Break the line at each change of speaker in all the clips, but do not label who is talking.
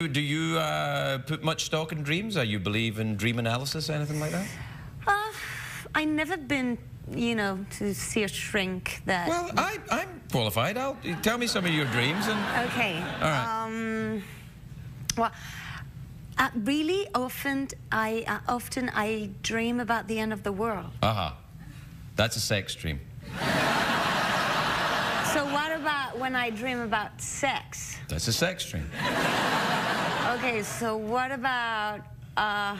Do you uh, put much stock in dreams? Are you believe in dream analysis, anything like that?
Uh, I never been, you know, to see a shrink that.
Well, I, I'm qualified. I'll tell me some of your dreams and.
Okay.
All right.
Um, well, uh, really often I uh, often I dream about the end of the world.
Aha. That's a sex dream.
So what about when I dream about sex?
That's a sex dream.
Okay, so what about uh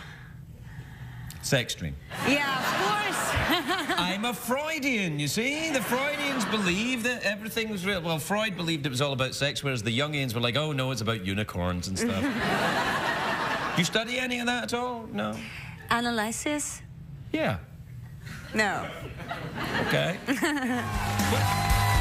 Sex dream.
yeah, of course.
I'm a Freudian, you see? The Freudians believe that everything was real. Well, Freud believed it was all about sex, whereas the Jungians were like, oh, no, it's about unicorns and stuff. Do you study any of that at all? No?
Analysis?
Yeah.
No.
Okay.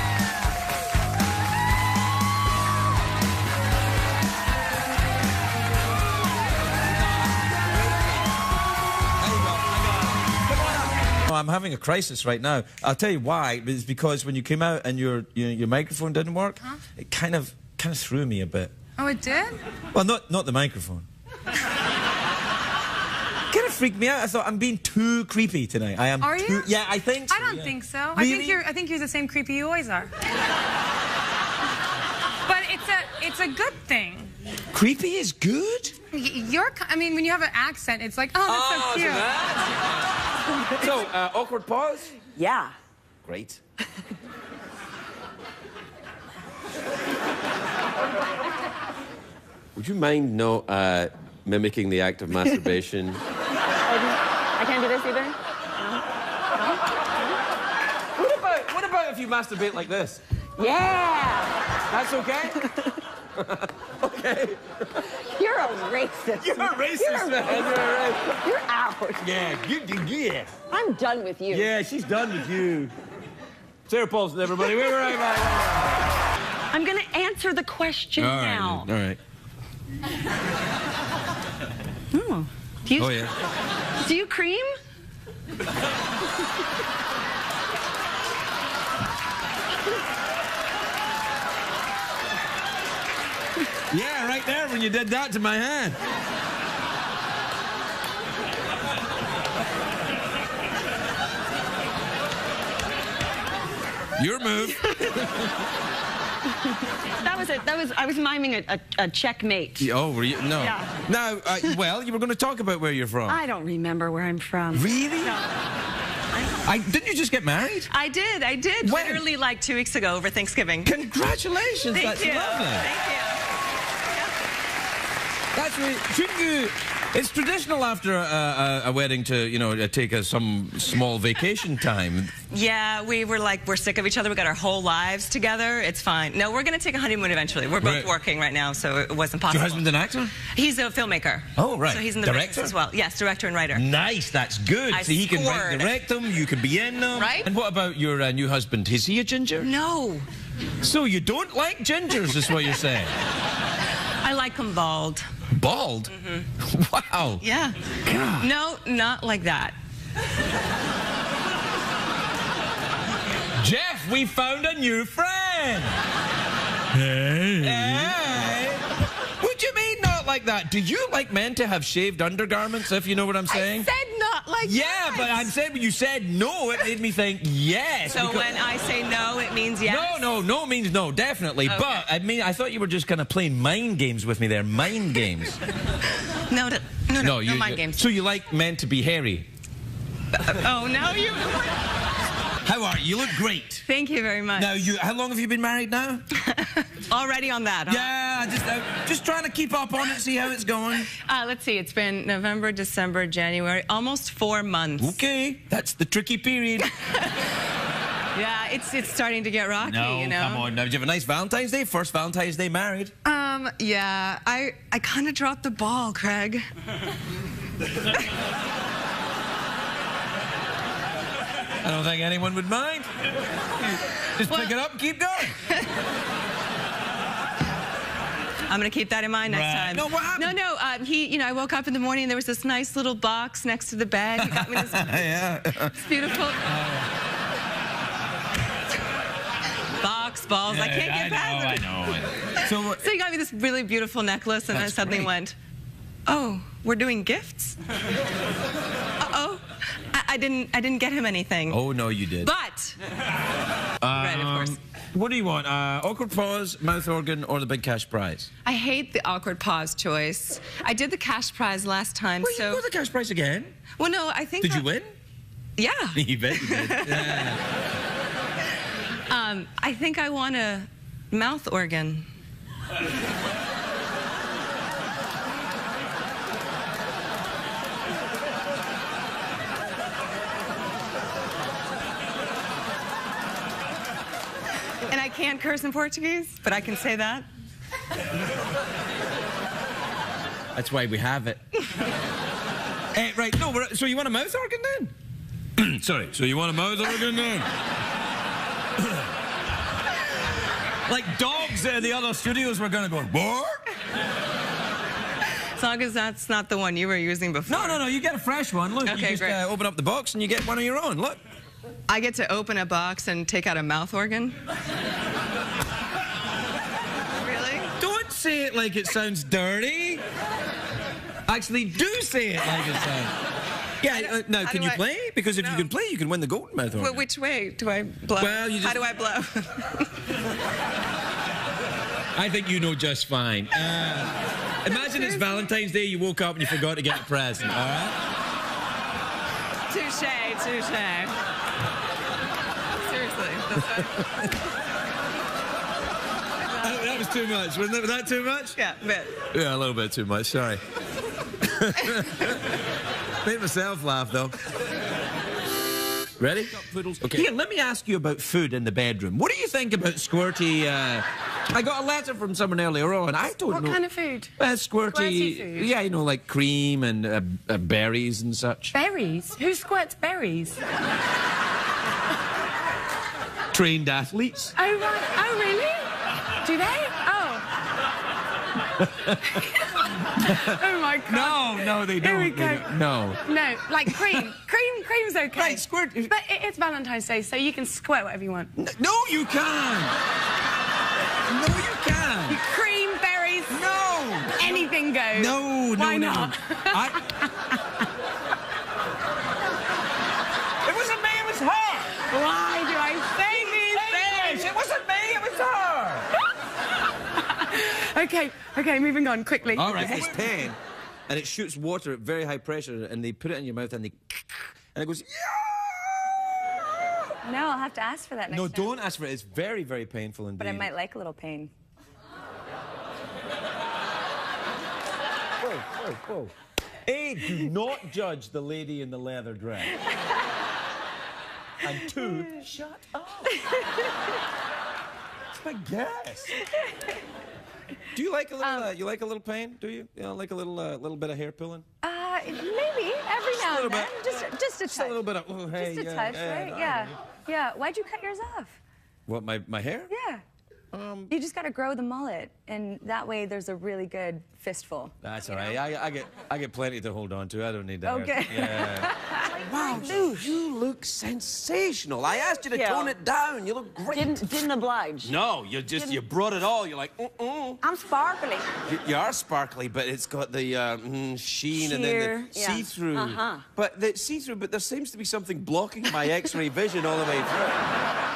Oh, I'm having a crisis right now. I'll tell you why. It's because when you came out and your your, your microphone didn't work, it kind of kind of threw me a bit.
Oh, it did?
Well, not not the microphone. kind of freaked me out. I thought I'm being too creepy tonight. I am.
Are
too,
you?
Yeah, I think. So,
I don't
yeah.
think so. I think you're I think you're the same creepy you always are. but it's a it's a good thing.
Creepy is good.
Y- You're I mean when you have an accent it's like, oh, that's so cute.
so, uh, awkward pause.
Yeah.
Great.
Would you mind not uh, mimicking the act of masturbation?
I can't do this either.
What about what about if you masturbate like this?
Yeah.
That's okay. Okay.
You're a racist.
You're a racist,
You're, a
man.
racist. You're out.
Yeah. You, yeah.
I'm done with you.
Yeah, she's done with you. Sarah Paulson, everybody. We're right back.
I'm going to answer the question
All right.
now.
All right.
Oh. Do you,
Oh, yeah.
do you cream?
Yeah, right there when you did that to my hand. Your move.
That was it. That was I was miming a, a, a checkmate.
Oh, were you? No.
Yeah.
Now, uh, well, you were going to talk about where you're from.
I don't remember where I'm from.
Really? I, didn't you just get married?
I did. I did.
When?
Literally like two weeks ago over Thanksgiving.
Congratulations.
Thank
That's
you.
lovely.
Thank you.
That's right. Shouldn't you? It's traditional after a, a, a wedding to, you know, take a, some small vacation time.
Yeah, we were like, we're sick of each other. We got our whole lives together. It's fine. No, we're going to take a honeymoon eventually. We're both
Right.
working right now, so it wasn't possible.
Your husband's an actor?
He's a filmmaker.
Oh, right.
So he's in the
Director?
as well. Yes, director and writer.
Nice, that's good.
I
so he can write, direct them, you can be in them.
Right.
And what about your uh, new husband? Is he a ginger?
No,
So you don't like gingers, is what you're saying?
I like him bald.
Bald? Mm-hmm. Wow.
Yeah. No, not like that.
Jeff, we found a new friend. Hey. Hey. What do you mean not like that? Do you like men to have shaved undergarments, if you know what I'm saying?
I said not like
yeah,
that.
but I'm saying when you said no, it made me think yes.
So
because-
when I say no, it means yes.
No, no, no means no, definitely.
Okay.
But I mean, I thought you were just kind of playing mind games with me there. Mind games.
No, no, no, no,
you,
no mind games.
So you like men to be hairy?
oh, no, you.
How are you? You look great.
Thank you very much.
Now, you. How long have you been married now?
Already on that. Huh?
Yeah, just uh, just trying to keep up on it, see how it's going.
Uh, let's see. It's been November, December, January, almost four months.
Okay, that's the tricky period.
Yeah, it's it's starting to get rocky.
No,
you know.
come on. Now, did you have a nice Valentine's Day? First Valentine's Day married.
Um. Yeah. I I kind of dropped the ball, Craig.
I don't think anyone would mind. Just pick it up and keep going.
I'm gonna keep that in mind next
Right.
time.
No, what happened?
No, no. Um, he, you know, I woke up in the morning and there was this nice little box next to the bed. He got me this
yeah.
beautiful box balls. I can't get past it.
I know. So,
So you got me this really beautiful necklace, and I suddenly
great.
went, "Oh, we're doing gifts." uh oh, I, I didn't. I didn't get him anything.
oh no, you did.
But right, of course.
Um, what do you want? Uh, awkward pause, mouth organ, or the big cash prize?
I hate the awkward pause choice. I did the cash prize last time,
Well,
so.
you got the cash prize again.
Well, no, I think.
Did you win?
Yeah.
you bet you did. Yeah.
Um, I think I want a mouth organ. can't curse in Portuguese, but I can say that.
That's why we have it. Eh, right, no, we're, so you want a mouth organ then? Sorry, so you want a mouth organ then? like dogs in the other studios were going to go, what?
As long as that's not the one you were using before.
No, no, no, you get a fresh one. Look, you
Okay,
just uh, open up the box and you get one of your own. Look.
I get to open a box and take out a mouth organ. really?
Don't say it like it sounds dirty. Actually, do say it like it sounds. Yeah, uh, now, can you
I-
play? Because if you can play, you can win the golden mouth organ.
Well, which way do I blow?
Well, you just...
How do I blow?
I think you know just fine. Uh, imagine it's Valentine's Day, you woke up and you forgot to get a present, all right?
touche, touche. Seriously.
That, that was too much. Wasn't that, was that too much?
yeah, but
Yeah, a little bit too much. Sorry. Made myself laugh though. Ready? Okay. Here, let me ask you about food in the bedroom. What do you think about squirty? Uh, I got a letter from someone earlier on. I don't
What
know.
kind of food?
Uh, squirty,
Squirty food?
yeah, you know, like cream and uh, uh, berries and such.
Berries? Who squirts berries?
Trained athletes.
Oh, right. Oh, really? Do they? Oh. oh, my God.
No, no, they don't.
Here
we
go.
No.
No, like cream. cream, cream's okay.
Right, squirt-
But it, it's Valentine's Day, so you can squirt whatever you want.
No, you can't. No, you can't.
Cream, berries,
No.
anything goes.
No, no,
Why
no.
not?
no. I... It wasn't me, it was her.
Why do I say these things?
It wasn't me, it was her.
Okay, okay, moving on quickly.
All right, it's pen, and it shoots water at very high pressure, and they put it in your mouth, and they, and it goes.
No, I'll have to ask for that next
No,
time.
don't ask for it. It's very, very painful indeed.
But I might like a little pain.
Whoa, whoa, whoa. A, do not judge the lady in the leather dress. and two, shut up. It's my guess. Do you like a little? uh, you like a little pain? Do you? You know, like a little, uh, little bit of hair pulling?
Uh, maybe every now and then.
bit.
Just, just a touch.
Just a little bit of. Oh, hey,
Just a
yeah,
touch,
yeah,
right? Yeah. Yeah. Why'd you cut yours off?
What my my hair?
Yeah.
Um,
You just got to grow the mullet, and that way there's a really good fistful.
That's all right. I, I get I get plenty to hold on to. I don't need that.
Okay.
Yeah.
Wow, dude, you look sensational. I asked you to
you.
tone it down. You look great.
Didn't didn't oblige.
No, you just you brought it all. You're like, mm-mm.
I'm sparkly.
You, you are sparkly, but it's got the uh, mm, sheen and then the
yeah.
see-through.
Uh-huh.
But the see-through, but there seems to be something blocking my X-ray vision all the way through.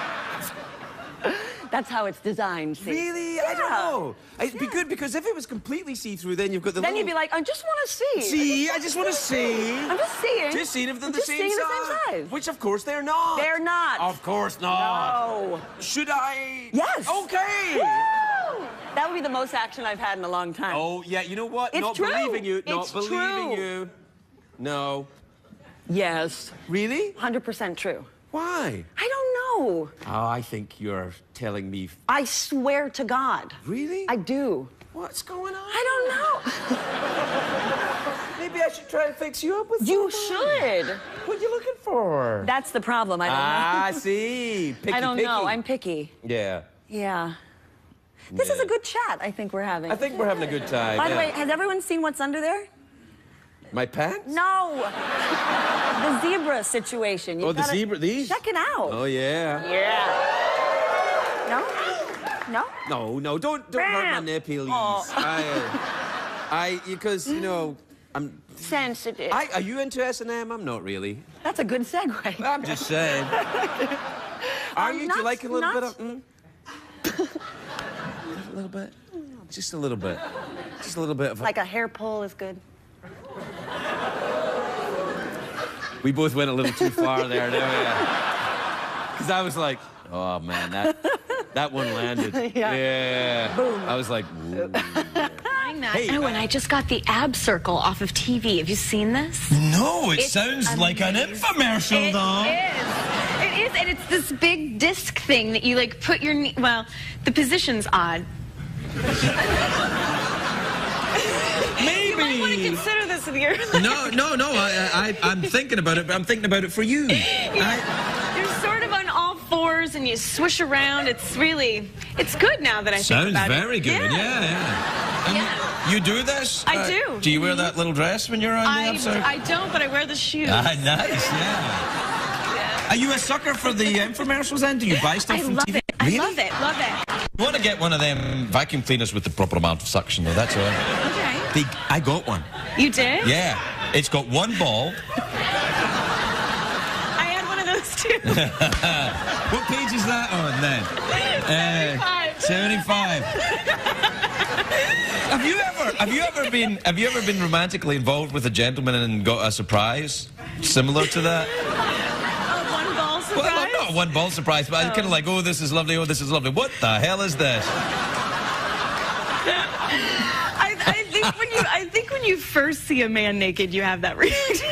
That's how it's designed. See?
Really? I don't know. It'd be good because if it was completely see-through, then you've got the
Then
little...
you'd be like, I just want to see.
See, I just want to see.
I'm just seeing.
Just seeing if they're the same size.
the same size.
Which, of course, they're not.
They're not.
Of course not.
No.
Should I?
Yes.
Okay.
Woo! That would be the most action I've had in a long time.
Oh, yeah, you know what?
It's
not
true.
believing you. Not believing
true.
you. No.
Yes.
Really?
100% true.
Why?
I don't know.
Oh, I think you're telling me.
I swear to God.
Really?
I do.
What's going on?
I don't know.
Maybe I should try to fix you up with
You
somebody.
should.
What are you looking for?
That's the problem. I don't
ah, I see. Picky,
I don't
picky.
know. I'm picky.
Yeah.
Yeah. This is a good chat, I think we're having.
I think we're having a good time.
By the way, has everyone seen what's under there?
My pants?
No. the zebra situation. You
Oh, the zebra- these?
Check it out.
Oh, yeah.
Yeah. No?
No?
No, no, don't don't hurt my nipples. I, uh, I, because you know, I'm.
Sensitive.
I, are you into S and M? I'm not really.
That's a good segue.
I'm just saying. Are
Um,
you? Do you like a little
nuts?
bit of? Mm? a little bit. Just a little bit. Just a little bit of. A...
like a hair pull is good.
We both went a little too far there, didn't we? Because I was like, oh man, that that one landed.
Yeah.
Boom. I was like, ooh. Hey,
Oh, and I just got the ab circle off of TV. Have you seen this?
No, it
It's
sounds like an infomercial,
It
though.
is. It is, and it's this big disc thing that you like put your knee. Well, the position's odd.
Maybe.
you want to Consider in your.
No, no, no. I, I, I'm thinking about it, but I'm thinking about it for you. I,
You're sort of on all fours and you swish around. It's really, it's good now that I think
sounds
about it.
Sounds very good. Yeah, yeah.
Yeah.
You do this?
I
Uh,
do.
Do you wear that little dress when you're on the
I,
episode?
I don't, but I wear the shoes.
Ah, nice, yeah. Are you a sucker for the infomercials then? Do you buy stuff
I
from
love
TV?
it. I love it. Love it.
You want to get one of them vacuum cleaners with the proper amount of suction, though. That's all.
Okay.
They, I got one.
You did?
Yeah. It's got one ball.
I had one of those too.
What page is that on then? Uh, 75. have you ever have you ever been have you ever been romantically involved with a gentleman and got a surprise similar to that?
Oh, one ball surprise.
Well, I'm not one ball surprise, but I kind of like, oh, this is lovely, oh, this is lovely. What the hell is this?
Think when you I think when you first see a man naked, you have that reaction.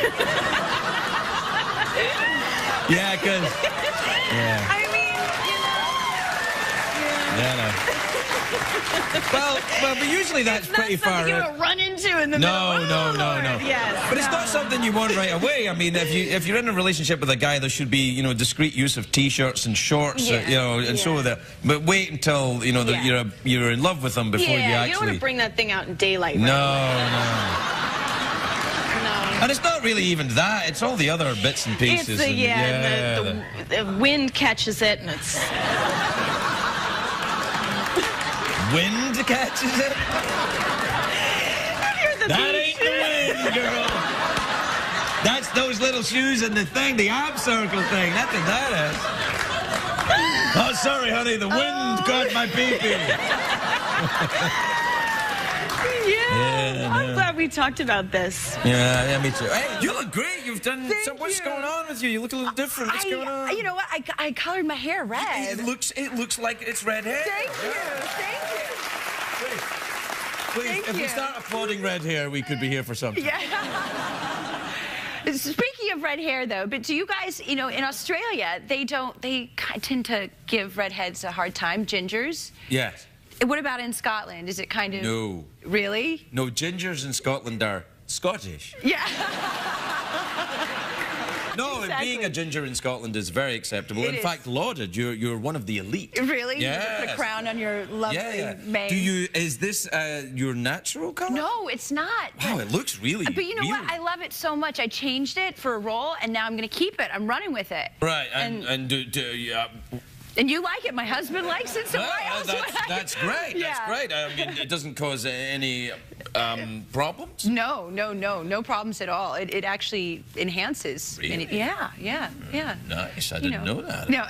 Yeah, because yeah,
I
well, well, but usually that's
Not
pretty far.
something you run into in the
No,
middle.
no,
Oh,
no, no.
Yes.
But it's not something you want right away. I mean, if you if you're in a relationship with a guy, there should be you know discreet use of t-shirts and shorts, uh,
Yeah,
you know, and so
yeah.
that. But wait until you know that
Yeah.
you're a, you're in love with them before
yeah,
you
you don't want to bring that thing out in daylight.
no,
right
no.
away. no.
And it's not really even that. It's all the other bits and
It's
pieces. and-
yeah,
yeah,
the, the, the wind catches it, and it's
wind catches it. That ain't the wind, girl. That's those little shoes and the thing, the ab circle thing. That's what that is. Oh, sorry, honey. The wind
Oh.
caught my pee-pee.
Yeah,
Yeah,
I'm
no.
glad we talked about this.
Yeah, yeah, me too. Hey, you look great. You've done. Thank so what's going on with you? You look a little different. What's going on?
You know what? I, I colored my hair red.
It looks. It looks like it's red hair.
Thank you. Thank
Please,
Thank
if we
you.
start applauding red hair, we could be here for something.
Yeah. Speaking of red hair, though, but do you guys, you know, in Australia, they don't, they tend to give redheads a hard time, gingers.
Yes.
What about in Scotland? Is it kind of.
No.
Really?
No, gingers in Scotland are Scottish.
Yeah.
No,
Exactly.
being a ginger in Scotland is very acceptable.
It
in
is.
fact, lauded. You're you're one of the elite.
really? You
Yes.
put a crown on your lovely
Yeah, yeah.
mane.
Do you? Is this uh, your natural color?
No, it's not.
Wow, it looks really. Beautiful.
But you know what? I love it so much. I changed it for a role, and now I'm going to keep it. I'm running with it.
Right, and
And-
and, do, do, yeah,
And you like it. My husband likes it, so
well,
why else
that's
would I?
that's great.
Yeah.
That's great. I mean, it doesn't cause any um, problems.
No, no, no, no problems at all. It, it actually enhances. and it- yeah, yeah, yeah.
Nice. I
You
didn't know, that.
No,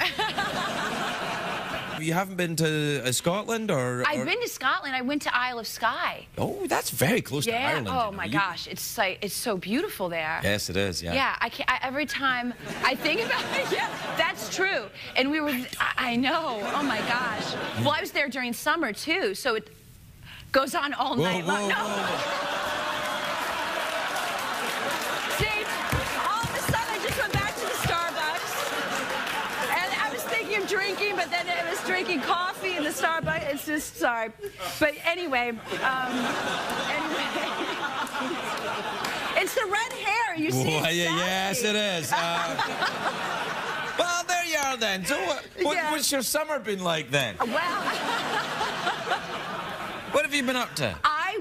You haven't been to uh, Scotland or?
I've been to Scotland. I went to Isle of Skye.
Oh, that's very close to
Yeah.
Ireland.
oh
you know.
my
You-
gosh, it's like it's so beautiful there.
Yes, it is. Yeah.
Yeah, I can I, every time I think about it, yeah, that's true. And we were, I, I know, oh my gosh. Well, I was there during summer too, so it goes on all
Whoa,
night
whoa,
long. No.
whoa.
See, all of a sudden I just went back to the Starbucks. And I was thinking of drinking, but then I was drinking coffee in the Starbucks. It's just, sorry. But anyway, um, anyway. it's the red hair, you see.
Yeah, yes, it is. Uh, well, there you are then. So, what, what,
Yeah.
what's your summer been like then?
Well,
What have you been up to?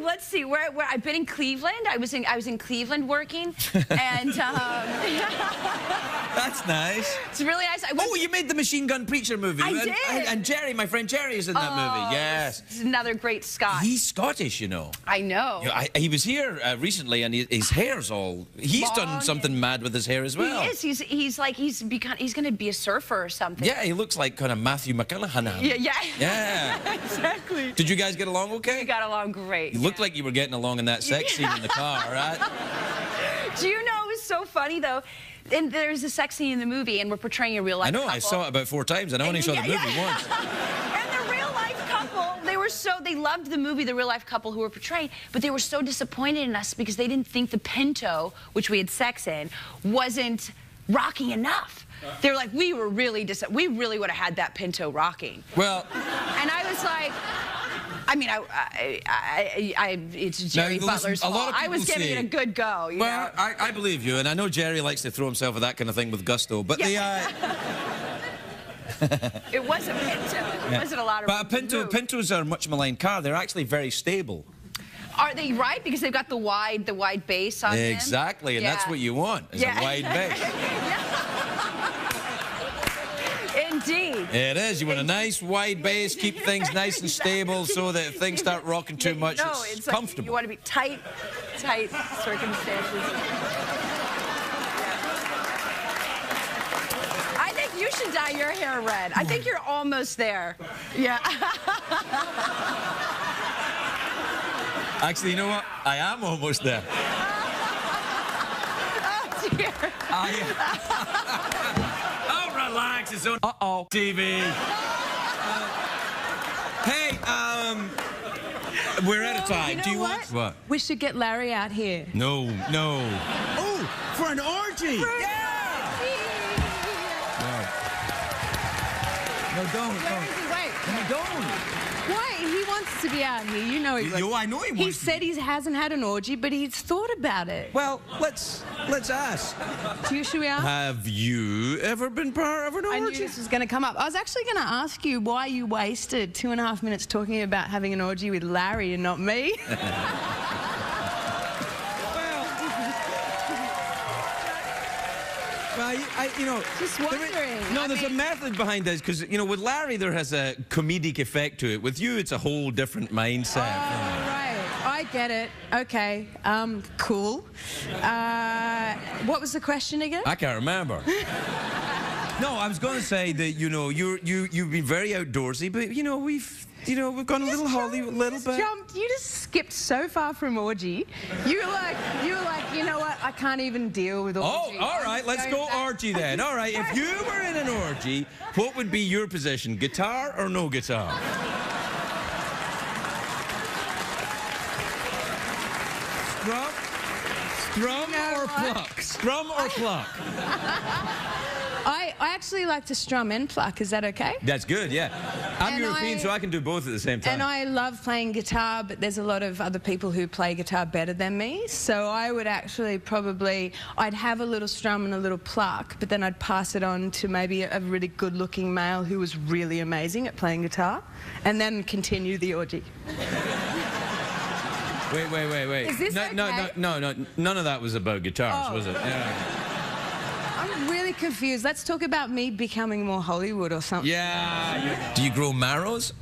Let's see. Where, where I've been in Cleveland. I was in I was in Cleveland working, and um,
That's nice.
it's really nice.
Oh, you made the Machine Gun Preacher movie.
I
and,
did.
And, and Jerry, my friend Jerry, is in that
Oh,
movie. Yes.
it's another great Scot.
He's Scottish, you know.
I know.
Yeah, I, he was here uh, recently, and he, his hair's all. He's
Long
done something mad with his hair as well.
He is. He's he's like he's become he's going to be a surfer or something.
Yeah, he looks like kind of Matthew McConaughey.
Yeah. Yeah.
Yeah.
exactly.
Did you guys get along okay?
We got along great.
Looked like you were getting along in that sex scene in the car, right?
Do you know it was so funny though? And there's a sex scene in the movie, and we're portraying a real life. Couple.
I know.
couple.
I saw it about four times, and I only saw the movie once.
and the real life couple, they were so they loved the movie, the real life couple who were portrayed, but they were so disappointed in us because they didn't think the Pinto, which we had sex in, wasn't rocking enough. They were like, we were really dis- we really would have had that Pinto rocking.
Well,
And I was like, I mean, I, I, I, I it's Jerry
listen,
Butler's
a lot
fault.
of
I was
people
giving
say-
it a good go. You
well,
know?
I, I believe you, and I know Jerry likes to throw himself at that kind of thing with gusto. But the. Uh,
it was a Pinto. It wasn't a lot of.
But a Pinto,
move.
Pintos are a much maligned car. They're actually very stable.
Are they right? Because they've got the wide, the wide base on them?
Exactly, and that's what you want is
Yeah.
a wide base.
Indeed.
It is. You want a nice wide base, keep things nice and stable, so that if things start rocking too much,
no,
it's,
it's like
comfortable.
you want to be tight, tight circumstances. I think you should dye your hair red. I think you're almost there. Yeah.
Actually, you know what? I am almost there.
oh dear.
oh, relax. It's on uh-oh TV. hey, um, we're out of time.
You know
Do you
what?
want what?
We should get Larry out here.
No, no.
Oh, for an orgy. Yeah!
No, don't,
Where is he? Wait.
No, don't.
Why? He wants to be out here. You know he.
You- you- I know he
He
wants to
said he hasn't had an orgy, but he's thought about it.
Well, let's let's ask.
Do you, should we ask?
Have you ever been part of an orgy?
I knew this was going to come up. I was actually going to ask you why you wasted two and a half minutes talking about having an orgy with Larry and not me.
You, I, you know,
Just
there
wondering.
no,
I
there's a method behind this because you know, with Larry there has a comedic effect to it. With you, it's a whole different mindset.
Oh, right. I get it. Okay. Um, cool. Uh, what was the question again?
I can't remember. no, I was going to say that you know you're you you've been very outdoorsy, but you know we've you know we've gone a little Hollywood, little bit.
Jumped, you just skipped so far from orgy. You were like, you were like, you know what? I can't even deal with orgy.
Oh, all right. Let's go
back-
orgy then. All right. If you were in an orgy, what would be your position? Guitar or no guitar? Strum? Strum
know
or
what?
pluck? Strum or pluck?
I, I actually like to strum and pluck. Is that okay?
That's good, yeah. I'm
And
European,
I-
so I can do both at the same time.
And I love playing guitar, but there's a lot of other people who play guitar better than me. So I would actually probably, I'd have a little strum and a little pluck, but then I'd pass it on to maybe a really good-looking male who was really amazing at playing guitar, and then continue the orgy.
Wait, wait, wait, wait.
Is this
no, no,
okay?
no, no, no, none of that was about guitars,
Oh.
was it? Oh. Yeah.
I'm really confused. Let's talk about me becoming more Hollywood or something.
Yeah. Do you grow marrows?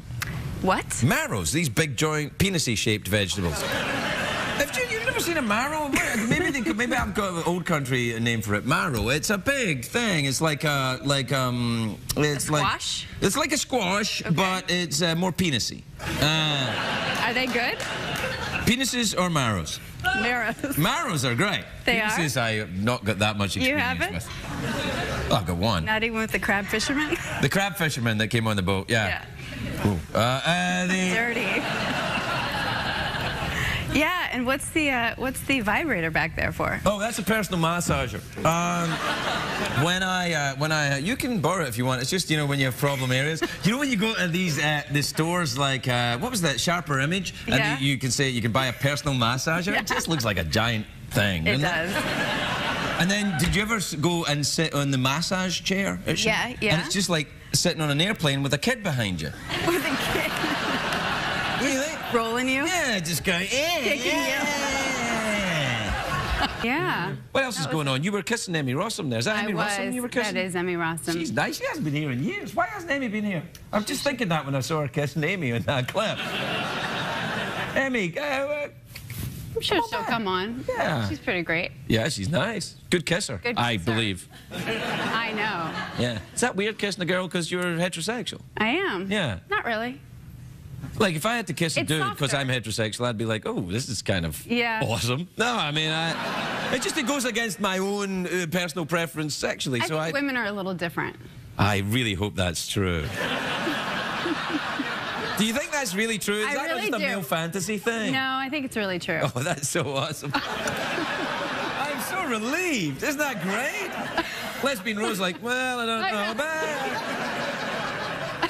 What?
Marrows, these big joint, penis-y shaped vegetables. Have you, you've never seen a marrow? Maybe they maybe I've got an old country name for it. Marrow. It's a big thing. It's like a like um. It's like
squash?
It's like a squash, but it's uh, more penisy. Uh,
Are they good?
Penises or marrows?
Marrows.
Marrows are great.
They are?
penises, I have not got that much experience You
haven't?
with. Well, I've got one.
Not even with the crab fisherman?
The crab fisherman that came on the boat. Yeah. Ooh. Uh, uh, the,
Dirty. Yeah, and what's the uh, what's the vibrator back there for?
Oh, that's a personal massager. Um, when I, uh, when I, uh, you can borrow it if you want. It's just you know when you have problem areas. You know when you go to these uh, the stores like uh, what was that Sharper Image, and
Yeah.
you, you can say you can buy a personal massager. It just looks like a giant thing.
It
doesn't. And then did you ever go and sit on the massage chair?
Yeah, yeah.
And it's just like sitting on an airplane with a kid behind you.
With a kid.
What do you think?
Rolling you?
Yeah, just going, eh,
Kicking
yeah.
Yeah.
What else is going on? You were kissing Emmy Rossum there. Is that
I
Emmy. Rossum you were kissing?
That is Emmy Rossum.
She's nice. She hasn't been here in years. Why hasn't Emmy been here? I'm just thinking that when I saw her kissing Amy in that clip. Emmy, uh, uh,
I'm sure she'll come on.
Yeah.
She's pretty great.
yeah, she's nice. Good kisser.
Good
I believe.
I know.
Yeah. Is that weird kissing a girl because you're heterosexual?
I am.
Yeah.
Not really.
Like if I had to kiss a
It's
dude because. I'm heterosexual, I'd be like, oh, this is kind of
Yeah.
awesome. No, I mean, I, it just it goes against my own uh, personal preference sexually.
I
so
think
I,
women are a little different.
I really hope that's true. do you think that's really true? Is
I
that
really
just a
do.
male fantasy thing?
No, I think it's really true.
Oh, that's so awesome. I'm so relieved. Isn't that great? Lesbian Rose, like, well, I don't know about.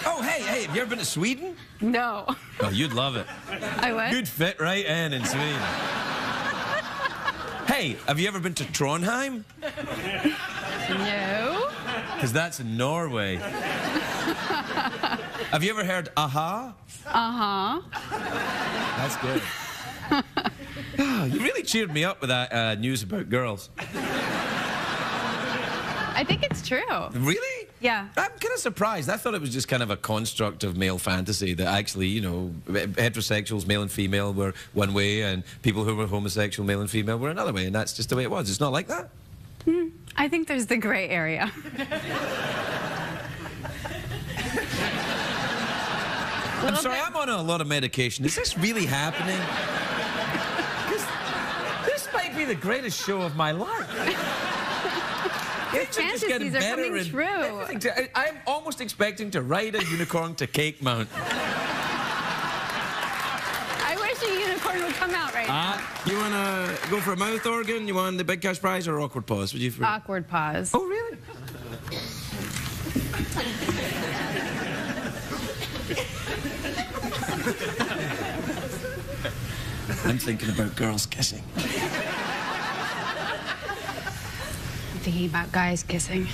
Oh, hey, hey, have you ever been to Sweden?
No.
Oh, you'd love it.
I would.
Good fit right in in Sweden. hey, have you ever been to Trondheim?
No.
Because that's in Norway. have you ever heard a-ha?
Uh huh.
That's good. Oh, you really cheered me up with that uh, news about girls.
I think it's true.
Really?
Yeah.
I'm kind of surprised. I thought it was just kind of a construct of male fantasy that actually, you know, heterosexuals, male and female, were one way, and people who were homosexual, male and female, were another way, and that's just the way it was. It's not like that.
Hmm. I think there's the gray area.
I'm sorry, I'm on a lot of medication. Is this really happening? this, this might be the greatest show of my life.
Your
just getting
fantasies are
better
coming
and
true.
everything's- I- I'm almost expecting to ride a unicorn to Cake Mountain.
I wish a unicorn would come out right now.
Uh, you want to go for a mouth organ? You want the big cash prize or awkward pause? Would you? For...
Awkward pause.
Oh, really? I'm thinking about girls kissing.
I'm thinking about guys kissing.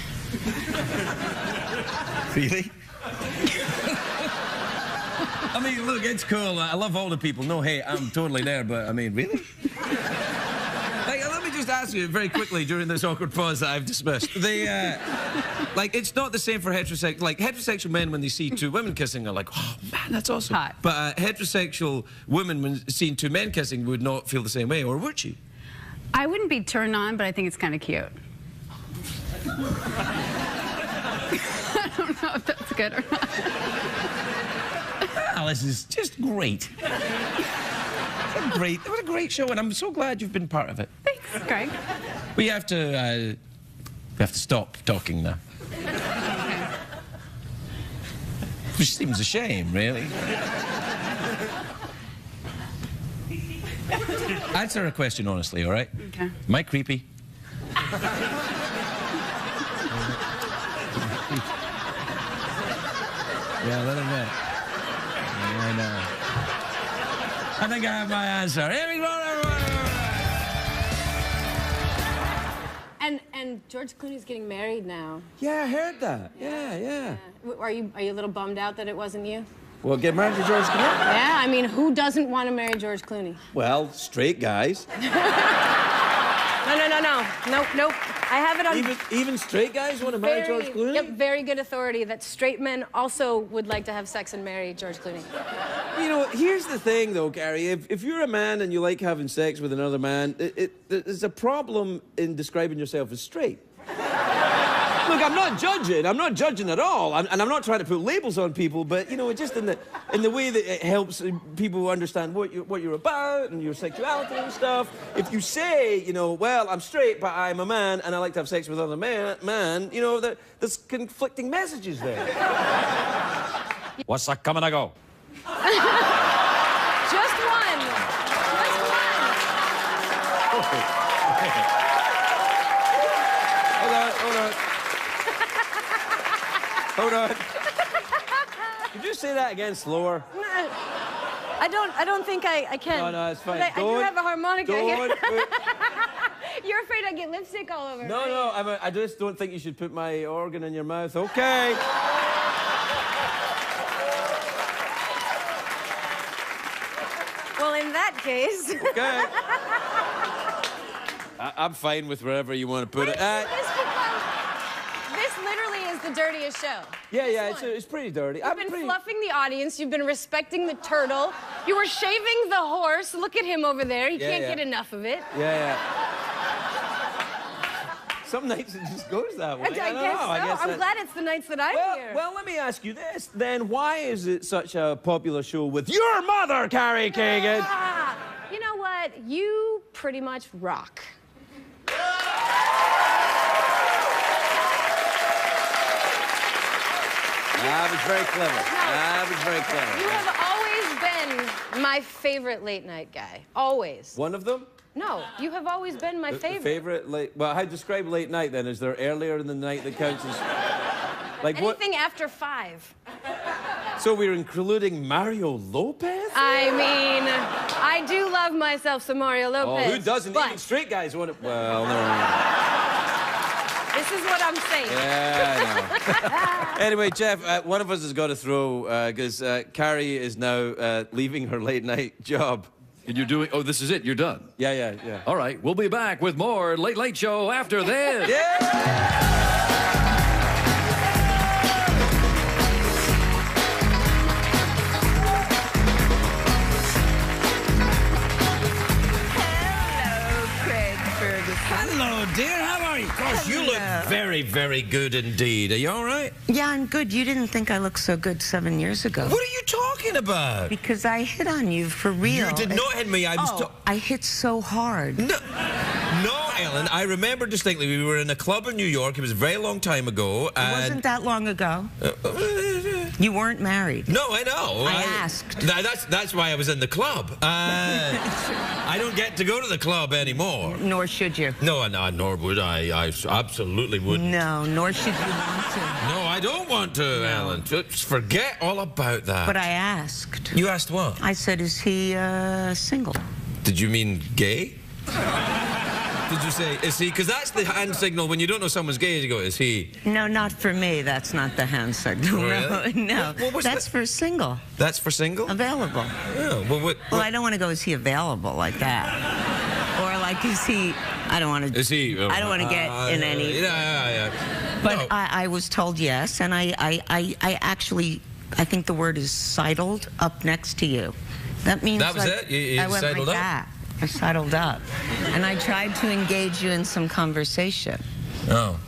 Really? I mean, look, it's cool. I love older people. No hate. I'm totally there, but I mean, really? Like, let me just ask you very quickly during this awkward pause that I've dismissed. The, uh, like, it's not the same for heterosexual. Like, heterosexual men, when they see two women kissing, are like, oh, man, that's awesome.
Hot.
But uh, heterosexual women, when seeing two men kissing, would not feel the same way, or would she?
I wouldn't be turned on, but I think it's kind of cute. I don't know if that's good or not.
Alice is just great. What a great, what a great show, and I'm so glad you've been part of it.
Thanks, Craig.
We have to, uh, we have to stop talking now. Which seems a shame, really. Answer a question honestly, all right?
Okay.
Am I creepy? Yeah, let him know. I know. I think I have my answer. Here we everyone.
And and George Clooney's getting married now.
Yeah, I heard that. Yeah, yeah.
W- Are you are you a little bummed out that it wasn't you?
Well, get married to George Clooney?
Yeah, I mean, who doesn't want to marry George Clooney?
Well, straight guys.
No, no, no, no, nope, nope. I have it on
Even, even straight guys want to marry
very,
George Clooney?
Yep, very good authority that straight men also would like to have sex and marry George Clooney.
You know, here's the thing, though, Gary. If, if you're a man and you like having sex with another man, it, it, there's a problem in describing yourself as straight. Look, I'm not judging. I'm not judging at all, I'm, and I'm not trying to put labels on people. But you know, just in the in the way that it helps people understand what you're, what you're about and your sexuality and stuff. If you say, you know, well, I'm straight, but I'm a man and I like to have sex with other man, man, you know, there, there's conflicting messages there.
What's that coming to go?
Just one.
Hold on, hold on. Hold on. Could you say that again slower?
I don't. I don't think I, I can.
No, no, it's fine.
But I, I do have a harmonica here.
don't-
You're afraid I get lipstick all over.
No,
right?
no, I'm a, I just don't think you should put my organ in your mouth. Okay.
Well, in that case.
Okay. I, I'm fine with wherever you want to put it. Uh,
This becomes- this literally is the dirtiest show.
yeah, yeah, it's, it's pretty dirty.
You've
I'm
been
pretty...
fluffing the audience. You've been respecting the turtle. You were shaving the horse. Look at him over there. He
Yeah,
can't
yeah.
get enough of it.
Yeah, yeah. Some nights it just goes that way.
I,
I, don't
guess
know.
so.
I guess
I'm
that-
glad it's the nights that I'm
Well,
here.
well, let me ask you this. Then why is it such a popular show with your mother, Carrie Kagan?
Ah, you know what? You pretty much rock.
That was very clever. That was very clever.
You have always been my favorite late night guy. Always.
One of them?
No, you have always been my
The- the
favorite.
favorite late. Well, how describe late night then? Is there earlier in the night that counts as? Like what?
Anything after five.
So we're including Mario Lopez?
I mean, I do love myself some Mario Lopez.
Oh, who doesn't?
But
Even straight guys want it. Well, no. no, no.
This is what I'm saying.
Yeah, I know. anyway, Jeff, uh, one of us has got to throw because uh, Carrie is now uh, leaving her late night job.
And you're doing, oh, this is it, you're done.
Yeah, yeah, yeah.
All right, we'll be back with more Late Late Show after this.
Craig
Gosh, you look very, very good indeed. Are you all right?
Yeah, I'm good. You didn't think I looked so good seven years ago.
What are you talking about?
Because I hit on you for real.
You did not hit me. I was.
Oh, I hit so hard.
No, no, Ellen. I remember distinctly. We were in a club in New York. It was a very long time ago.
It wasn't that long ago.
Uh,
You weren't married.
No, I know.
I asked.
Th- that's that's why I was in the club. Uh, I don't get to go to the club anymore.
Nor should you.
No, no, nor would I. I absolutely wouldn't.
No, nor should you want to.
No, I don't want to, Ellen. Just forget all about that.
But I asked.
You asked what?
I said, is he uh, single?
Did you mean gay? Did you say, is he? Because that's the hand signal when you don't know someone's gay. You go, is he?
No, not for me. That's not the hand signal.
Oh,
No,
really?
no.
Well, what's
That's for single.
That's for single?
Available.
Yeah. well, what,
Well, I don't want to go, is he available like that? Or like, is he, I don't want to.
Is he?
I don't want to get
Uh,
in any.
Yeah, yeah, yeah.
But
No.
I, I was told yes, and I, I, I, I actually, I think the word is sidled up next to you. That means
That was
like,
it? You- you
I went
sidled
like
up?
that. I sidled up, and I tried to engage you in some conversation.
Oh.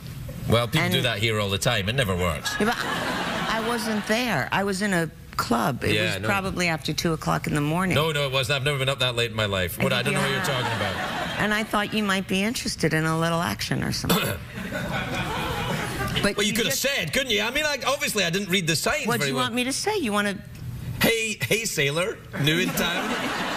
Well, people
And-
do that here all the time. It never works.
Yeah, but I wasn't there. I was in a club. It
Yeah,
was
no.
probably after two o'clock in the morning.
No, no, it wasn't. I've never been up that late in my life. What? I don't know what you're talking about.
And I thought you might be interested in a little action or something. but
Well, you could have said, couldn't you? I mean, like, obviously, I didn't read the signs
What do you
well.
want me to say? You want to?
Hey, hey, sailor, new in town.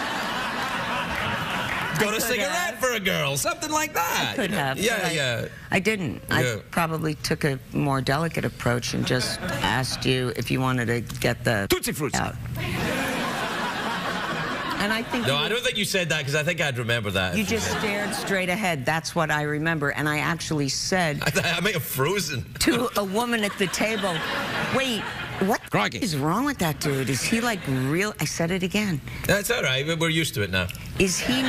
Got a
could
cigarette
have.
for a girl, something like that.
I could
you know?
have.
Yeah,
I-
yeah.
I didn't.
Yeah.
I probably took a more delicate approach and just asked you if you wanted to get the
Tootsie Fruits.
out. And I think
No, I don't think you said that because I think I'd remember that.
you just stared straight ahead. That's what I remember. And I actually said
I, I may have frozen.
to a woman at the table, "Wait, what
Crikey.
is wrong with that dude? Is he like real?" I said it again.
That's all right. We're used to it now.
Is he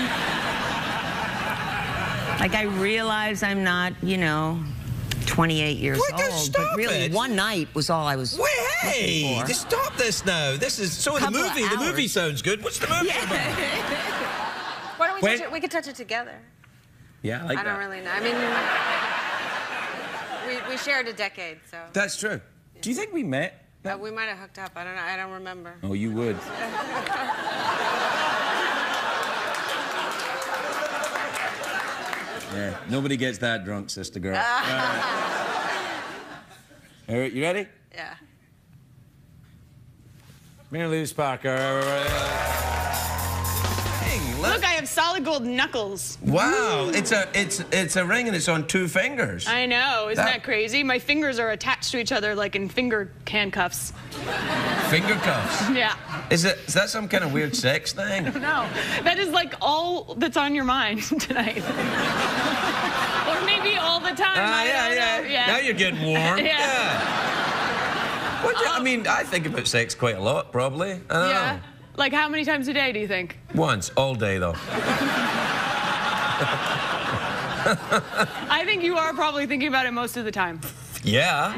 like I realize I'm not, you know, 28 years
Wait, just
old,
stop
but really
it.
one night was all I was.
Wait, hey,
for.
just stop this now. This is so the movie. The movie sounds good. What's the movie about?
Why don't we
When-
touch it? We could touch it together.
Yeah, I like
I don't really know. I mean, we, we shared a decade, so
That's true. Do you think we met?
We might have hooked up. I don't know. I don't remember.
Oh, you would. Yeah, nobody gets that drunk, sister girl. All right, you ready?
Yeah.
Mary Louise Parker.
Look, I have solid gold knuckles.
Wow, it's a it's it's a ring and it's on two fingers.
I know, isn't
That-
that, crazy? My fingers are attached to each other like in finger handcuffs.
Finger cuffs.
Yeah.
Is it is that some kind of weird sex thing?
No, that is like all that's on your mind tonight. or maybe all the time.
Ah,
I
yeah, yeah.
know. yeah.
Now you're getting warm.
Yeah.
What do you- I mean, I think about sex quite a lot, probably. I don't
Yeah.
know.
Like, how many times a day do you think?
Once, all day though.
I think you are probably thinking about it most of the time.
Yeah.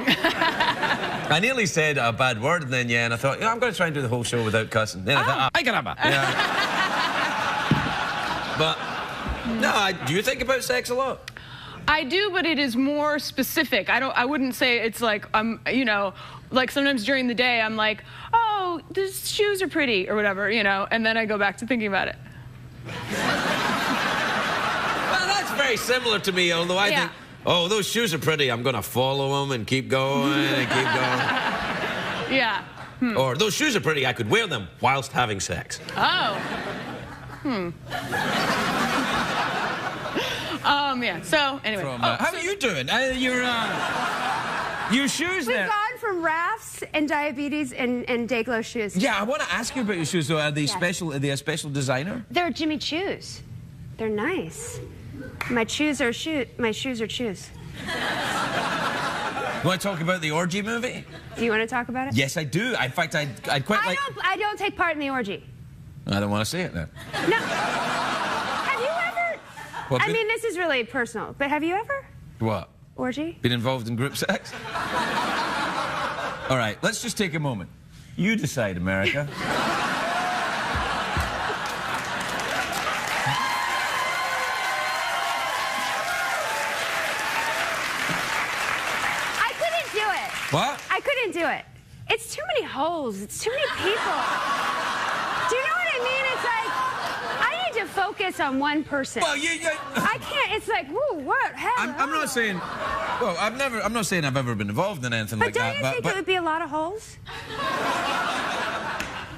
I nearly said a bad word and then yeah, and I thought, yeah, I'm going to try and do the whole show without cussing. Oh. Then ah, I thought,
Oh.
I caramba. Yeah. but no, I, do you think about sex a lot?
I do, but it is more specific. I don't. I wouldn't say it's like I'm. You know, like sometimes during the day I'm like, oh, the shoes are pretty or whatever. You know, and then I go back to thinking about it.
Well, that's very similar to me, although I
Yeah.
think, oh, those shoes are pretty. I'm going to follow them and keep going and keep going.
Yeah. Hmm.
Or those shoes are pretty. I could wear them whilst having sex.
Oh. Hmm. um. Yeah. So anyway.
From,
oh,
uh, how are you doing? Uh, your uh, your shoes
We've
there.
gone from rafts and diabetes and, and Dayglow shoes.
Yeah, I want to ask you about your shoes. So, are they
Yes.
special? Are they a special designer?
They're Jimmy Choos. They're nice. My shoes are shoe. My shoes are shoes.
You want to talk about the orgy movie?
Do you want to talk about it?
Yes, I do. In fact, I'd, I'd quite
I
like.
don't. I don't take part in the orgy.
I don't want to see it then.
No. have you ever? I
been-
mean, this is really personal, but have you ever
What?
orgy?
Been involved in group sex? All right, let's just take a moment. You decide, America.
I couldn't do it.
What?
I couldn't do it. It's too many holes. It's too many people. Do you know what I mean? It's like I need to focus on one person.
Well, you, you
I can't. It's like, whoa, what? Hell,
I'm, I'm not saying. Well, I've never. I'm not saying I've ever been involved in anything
But
like
don't
that.
you
But,
think
but
it would be a lot of holes?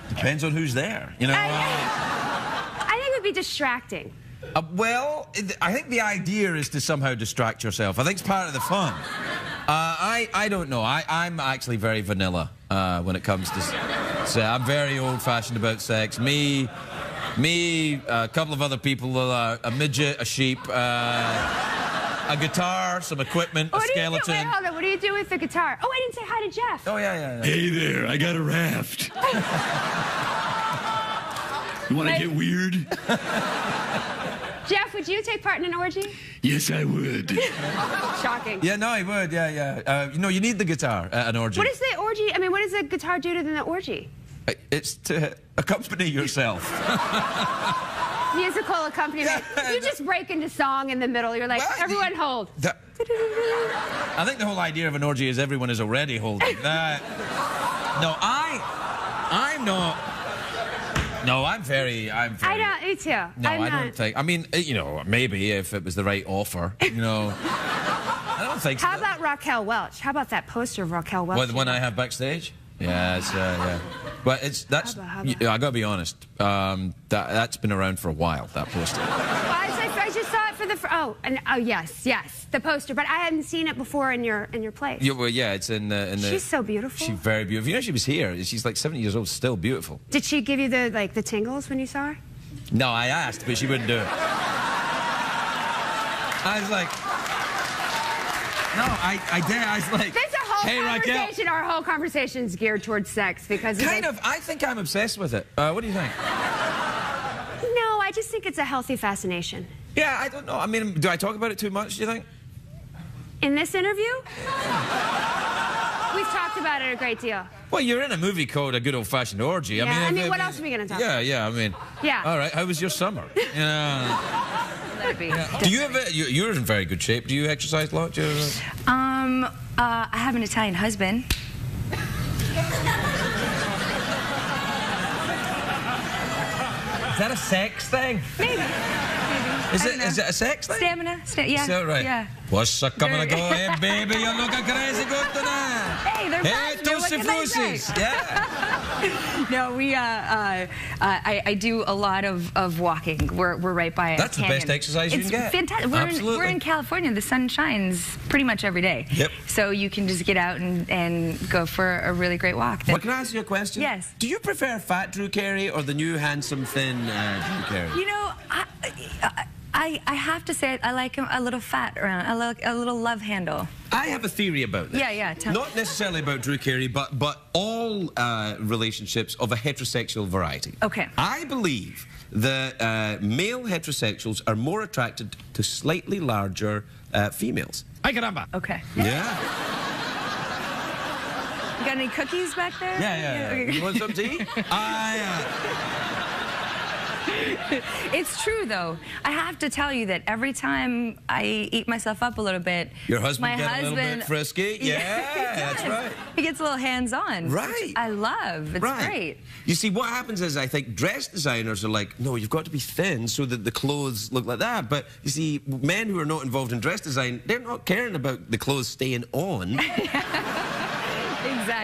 depends on who's there. You know. uh,
I think it would be distracting.
Uh, well, it- I think the idea is to somehow distract yourself. I think it's part of the fun. Uh, I, I don't know. I, I'm actually very vanilla uh, when it comes to sex. I'm very old-fashioned about sex. Me, me, a couple of other people, uh, a midget, a sheep, uh, a guitar, some equipment, a
What do you do? Wait,
skeleton.
hold on. What do you do with the guitar? Oh, I didn't say hi to Jeff.
Oh yeah, yeah. yeah.
Hey there, I got a raft. You want to get weird?
Jeff, would you take part in an orgy?
Yes, I would.
Shocking.
Yeah, no, I would. Yeah, yeah. Uh, you know, you need the guitar at an orgy.
What does the orgy? I mean, what does the guitar do to the orgy?
It's to accompany yourself.
Musical accompaniment. you just break into song in the middle. You're like, everyone hold.
That- I think the whole idea of an orgy is everyone is already holding. That. No, I. I'm not. No, I'm very. I'm very.
I don't. Me too.
No,
I'm
I don't think. I mean, eh, you know, maybe if it was the right offer, you know. I don't think so.
How about Raquel Welch? How about that poster of Raquel Welch?
What, the one I have backstage? Yeah, it's, uh, yeah. But it's that's.
How about- how
y- I gotta be honest. Um, that that's been around for a while. That poster.
Well, I, just- I just saw it for the. Oh, and oh yes, yes, the poster. But I hadn't seen it before in your in your place.
Yeah, well, yeah, it's in the. In the
She's so beautiful.
She's very beautiful. You know, she was here. She's like 70 years old, still beautiful.
Did she give you the like the tingles when you saw her?
No, I asked, but she wouldn't do it. I was like, no, I, I did. I was like,
This
hey, Raquel.
conversation. Our whole conversation's geared towards sex because
Kind of. I think I'm obsessed with it. Uh, what do you think?
No, I just think it's a healthy fascination.
Yeah, I don't know. I mean, do I talk about it too much? Do you think?
In this interview, we've talked about it a great deal.
Well, you're in a movie called A Good Old Fashioned Orgy.
Yeah,
I mean,
I
if-
mean,
if-
what else are we gonna talk
Yeah, yeah. I mean,
Yeah.
All right. How was your summer? Yeah. Do you ever? You, you're in very good shape. Do you exercise a lot? Do you, is
Um, uh, I have an Italian husband.
Is that a sex thing?
Maybe.
Is
I
it?
don't know.
Is it a sex thing?
Stamina. Sta- yeah.
Is that right?
Yeah.
What's a coming and
go
going, baby? You're looking crazy good tonight.
Hey, they're
Hey,
passionate. What
toasty
can I say?
fruities. Yeah.
no, we. Uh, uh, I, I do a lot of, of walking. We're, we're right by.
That's the
canyon.
best exercise you
it's
can get.
Fantastic. We're in,
Absolutely.
we're in California. The sun shines pretty much every day.
Yep.
So you can just get out and, and go for a really great walk.
Well, can I ask you a question?
Yes.
Do you prefer fat Drew Carey or the new handsome thin uh, Drew Carey?
You know, I, I, I I have to say I like him a little fat around, a little, a little love handle.
I have a theory about this.
Yeah, yeah, tell-
Not necessarily about Drew Carey, but but all uh, relationships of a heterosexual variety.
Okay.
I believe that uh, male heterosexuals are more attracted to slightly larger uh, females.
Ay caramba.
Okay.
Yeah.
You got any cookies back there?
Yeah, yeah. yeah.
okay.
You want some tea? I.
it's true though. I have to tell you that every time I eat myself up a little bit,
Your husband
my
get a little bit frisky? Yeah,
he
that's right.
He gets a little hands-on.
Right.
which I love. It's
right.
great.
You see, what happens is I think dress designers are like, no, you've got to be thin so that the clothes look like that. But you see, men who are not involved in dress design, they're not caring about the clothes staying on.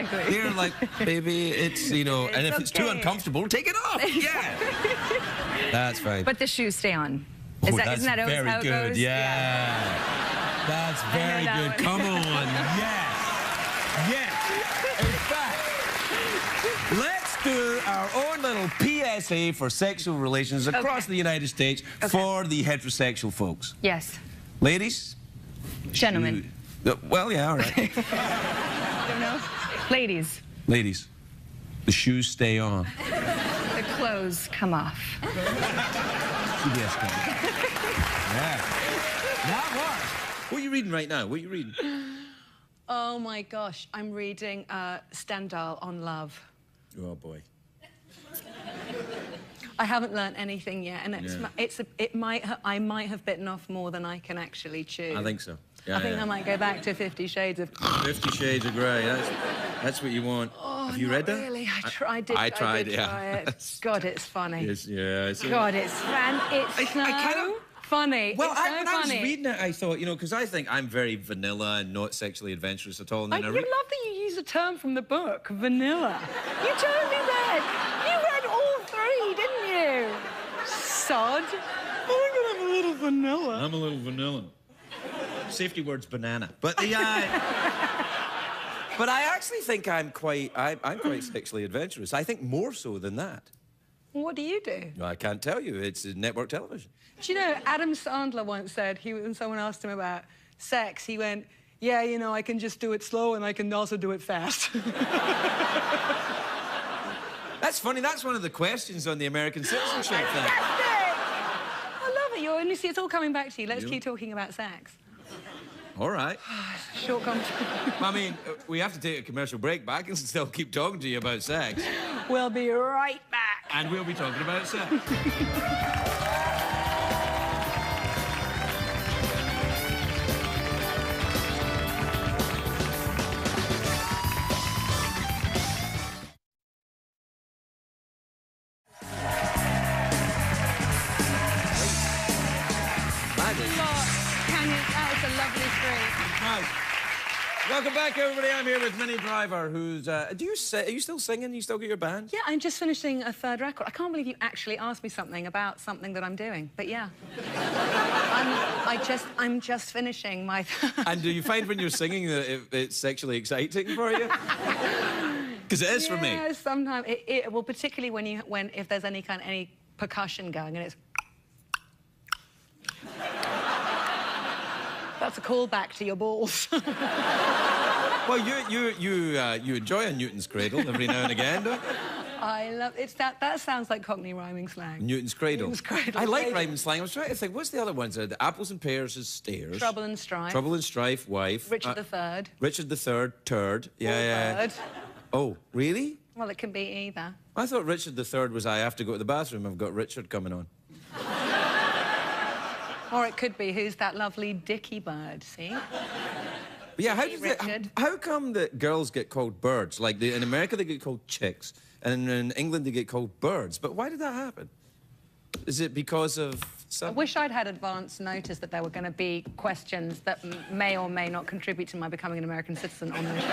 Exactly.
They're like, baby, it's, you know, and if
It's
it's too uncomfortable, take it off. Yeah. That's right.
But the shoes stay on. Is
Oh,
that,
that's
isn't that always
very
how it
good.
goes?
Yeah. That's very
that
good.
one.
Come on. Yes. Yes. In fact, let's do our own little PSA for sexual relations across
Okay.
the United States for the heterosexual folks.
Yes.
Ladies?
Gentlemen.
shoe- Uh, Well, yeah, all right.
Don't know. Ladies,
Ladies, the shoes stay on.
the clothes come off.
CBS comes. Yeah. That works. What are you reading right now? What are you reading?
Oh my gosh, I'm reading uh, Stendhal on love.
Oh, boy.
I haven't learnt anything yet, and it's,
Yeah.
it's a, it might ha- I might have bitten off more than I can actually chew.
I think so. Yeah,
I think
yeah.
I might go back to Fifty Shades of.
Fifty Shades of Grey. That's, that's what you want.
Oh,
Have you
not
read that?
Really, I, tr- I did.
I tried,
did
yeah.
Try it. God, it's funny.
Yes, yeah. It's,
God, it's fan. It's so
kinda-
funny.
Well,
it's
I,
so
when I was reading it, I thought, you know, because I think I'm very vanilla and not sexually adventurous at all. And
I,
then
you
I
love that you use a term from the book, vanilla. You totally read. You read all three, didn't you? Sod. I'm gonna have a little vanilla.
I'm a little vanilla. Safety word's banana. But the. Uh, but I actually think I'm quite. I, I'm quite sexually adventurous. I think more so than that.
What do you do?
No, I can't tell you. It's network television.
Do you know Adam Sandler once said he when someone asked him about sex, he went, "Yeah, you know, I can just do it slow and I can also do it fast."
That's funny. That's one of the questions on the American citizenship thing.
I love it. You're, and you see, it's all coming back to you. Let's
Yeah.
keep talking about sex.
All right.
Short conversation.
I mean, we have to take a commercial break, but I can still keep talking to you about sex.
we'll be right back.
And we'll be talking about sex. back, everybody. I'm here with Minnie Driver, who's. Uh, do you say, are you still singing? You still got your band?
Yeah, I'm just finishing a third record. I can't believe you actually asked me something about something that I'm doing. But yeah, I'm, I just, I'm just finishing my.
And do you find when you're singing that it, it's sexually exciting for you? Because it is for me.
Yeah, sometimes it, it, well, particularly when you, when if there's any kind, any percussion going, and it's. That's a callback to your balls.
Well, you you you uh, you enjoy a Newton's cradle every now and again, don't you?
I love it's that. That sounds like Cockney rhyming slang.
Newton's cradle.
Newton's cradle.
I like rhyming slang. I was trying to think. What's the other ones? Uh, the apples and pears is stairs.
Trouble and strife.
Trouble and strife. Wife.
Richard
Uh,
the Third.
Richard the Third. Turd. Yeah, yeah.
Third.
Oh, really?
Well, it can be either.
I thought Richard the Third was I have to go to the bathroom. I've got Richard coming on.
Or it could be who's that lovely Dicky bird? See?
But yeah, how does it, how come that girls get called birds? Like they, in America they get called chicks, and in England they get called birds. But why did that happen? Is it because of
I wish I'd had advance notice that there were going to be questions that m- may or may not contribute to my becoming an American citizen on the show.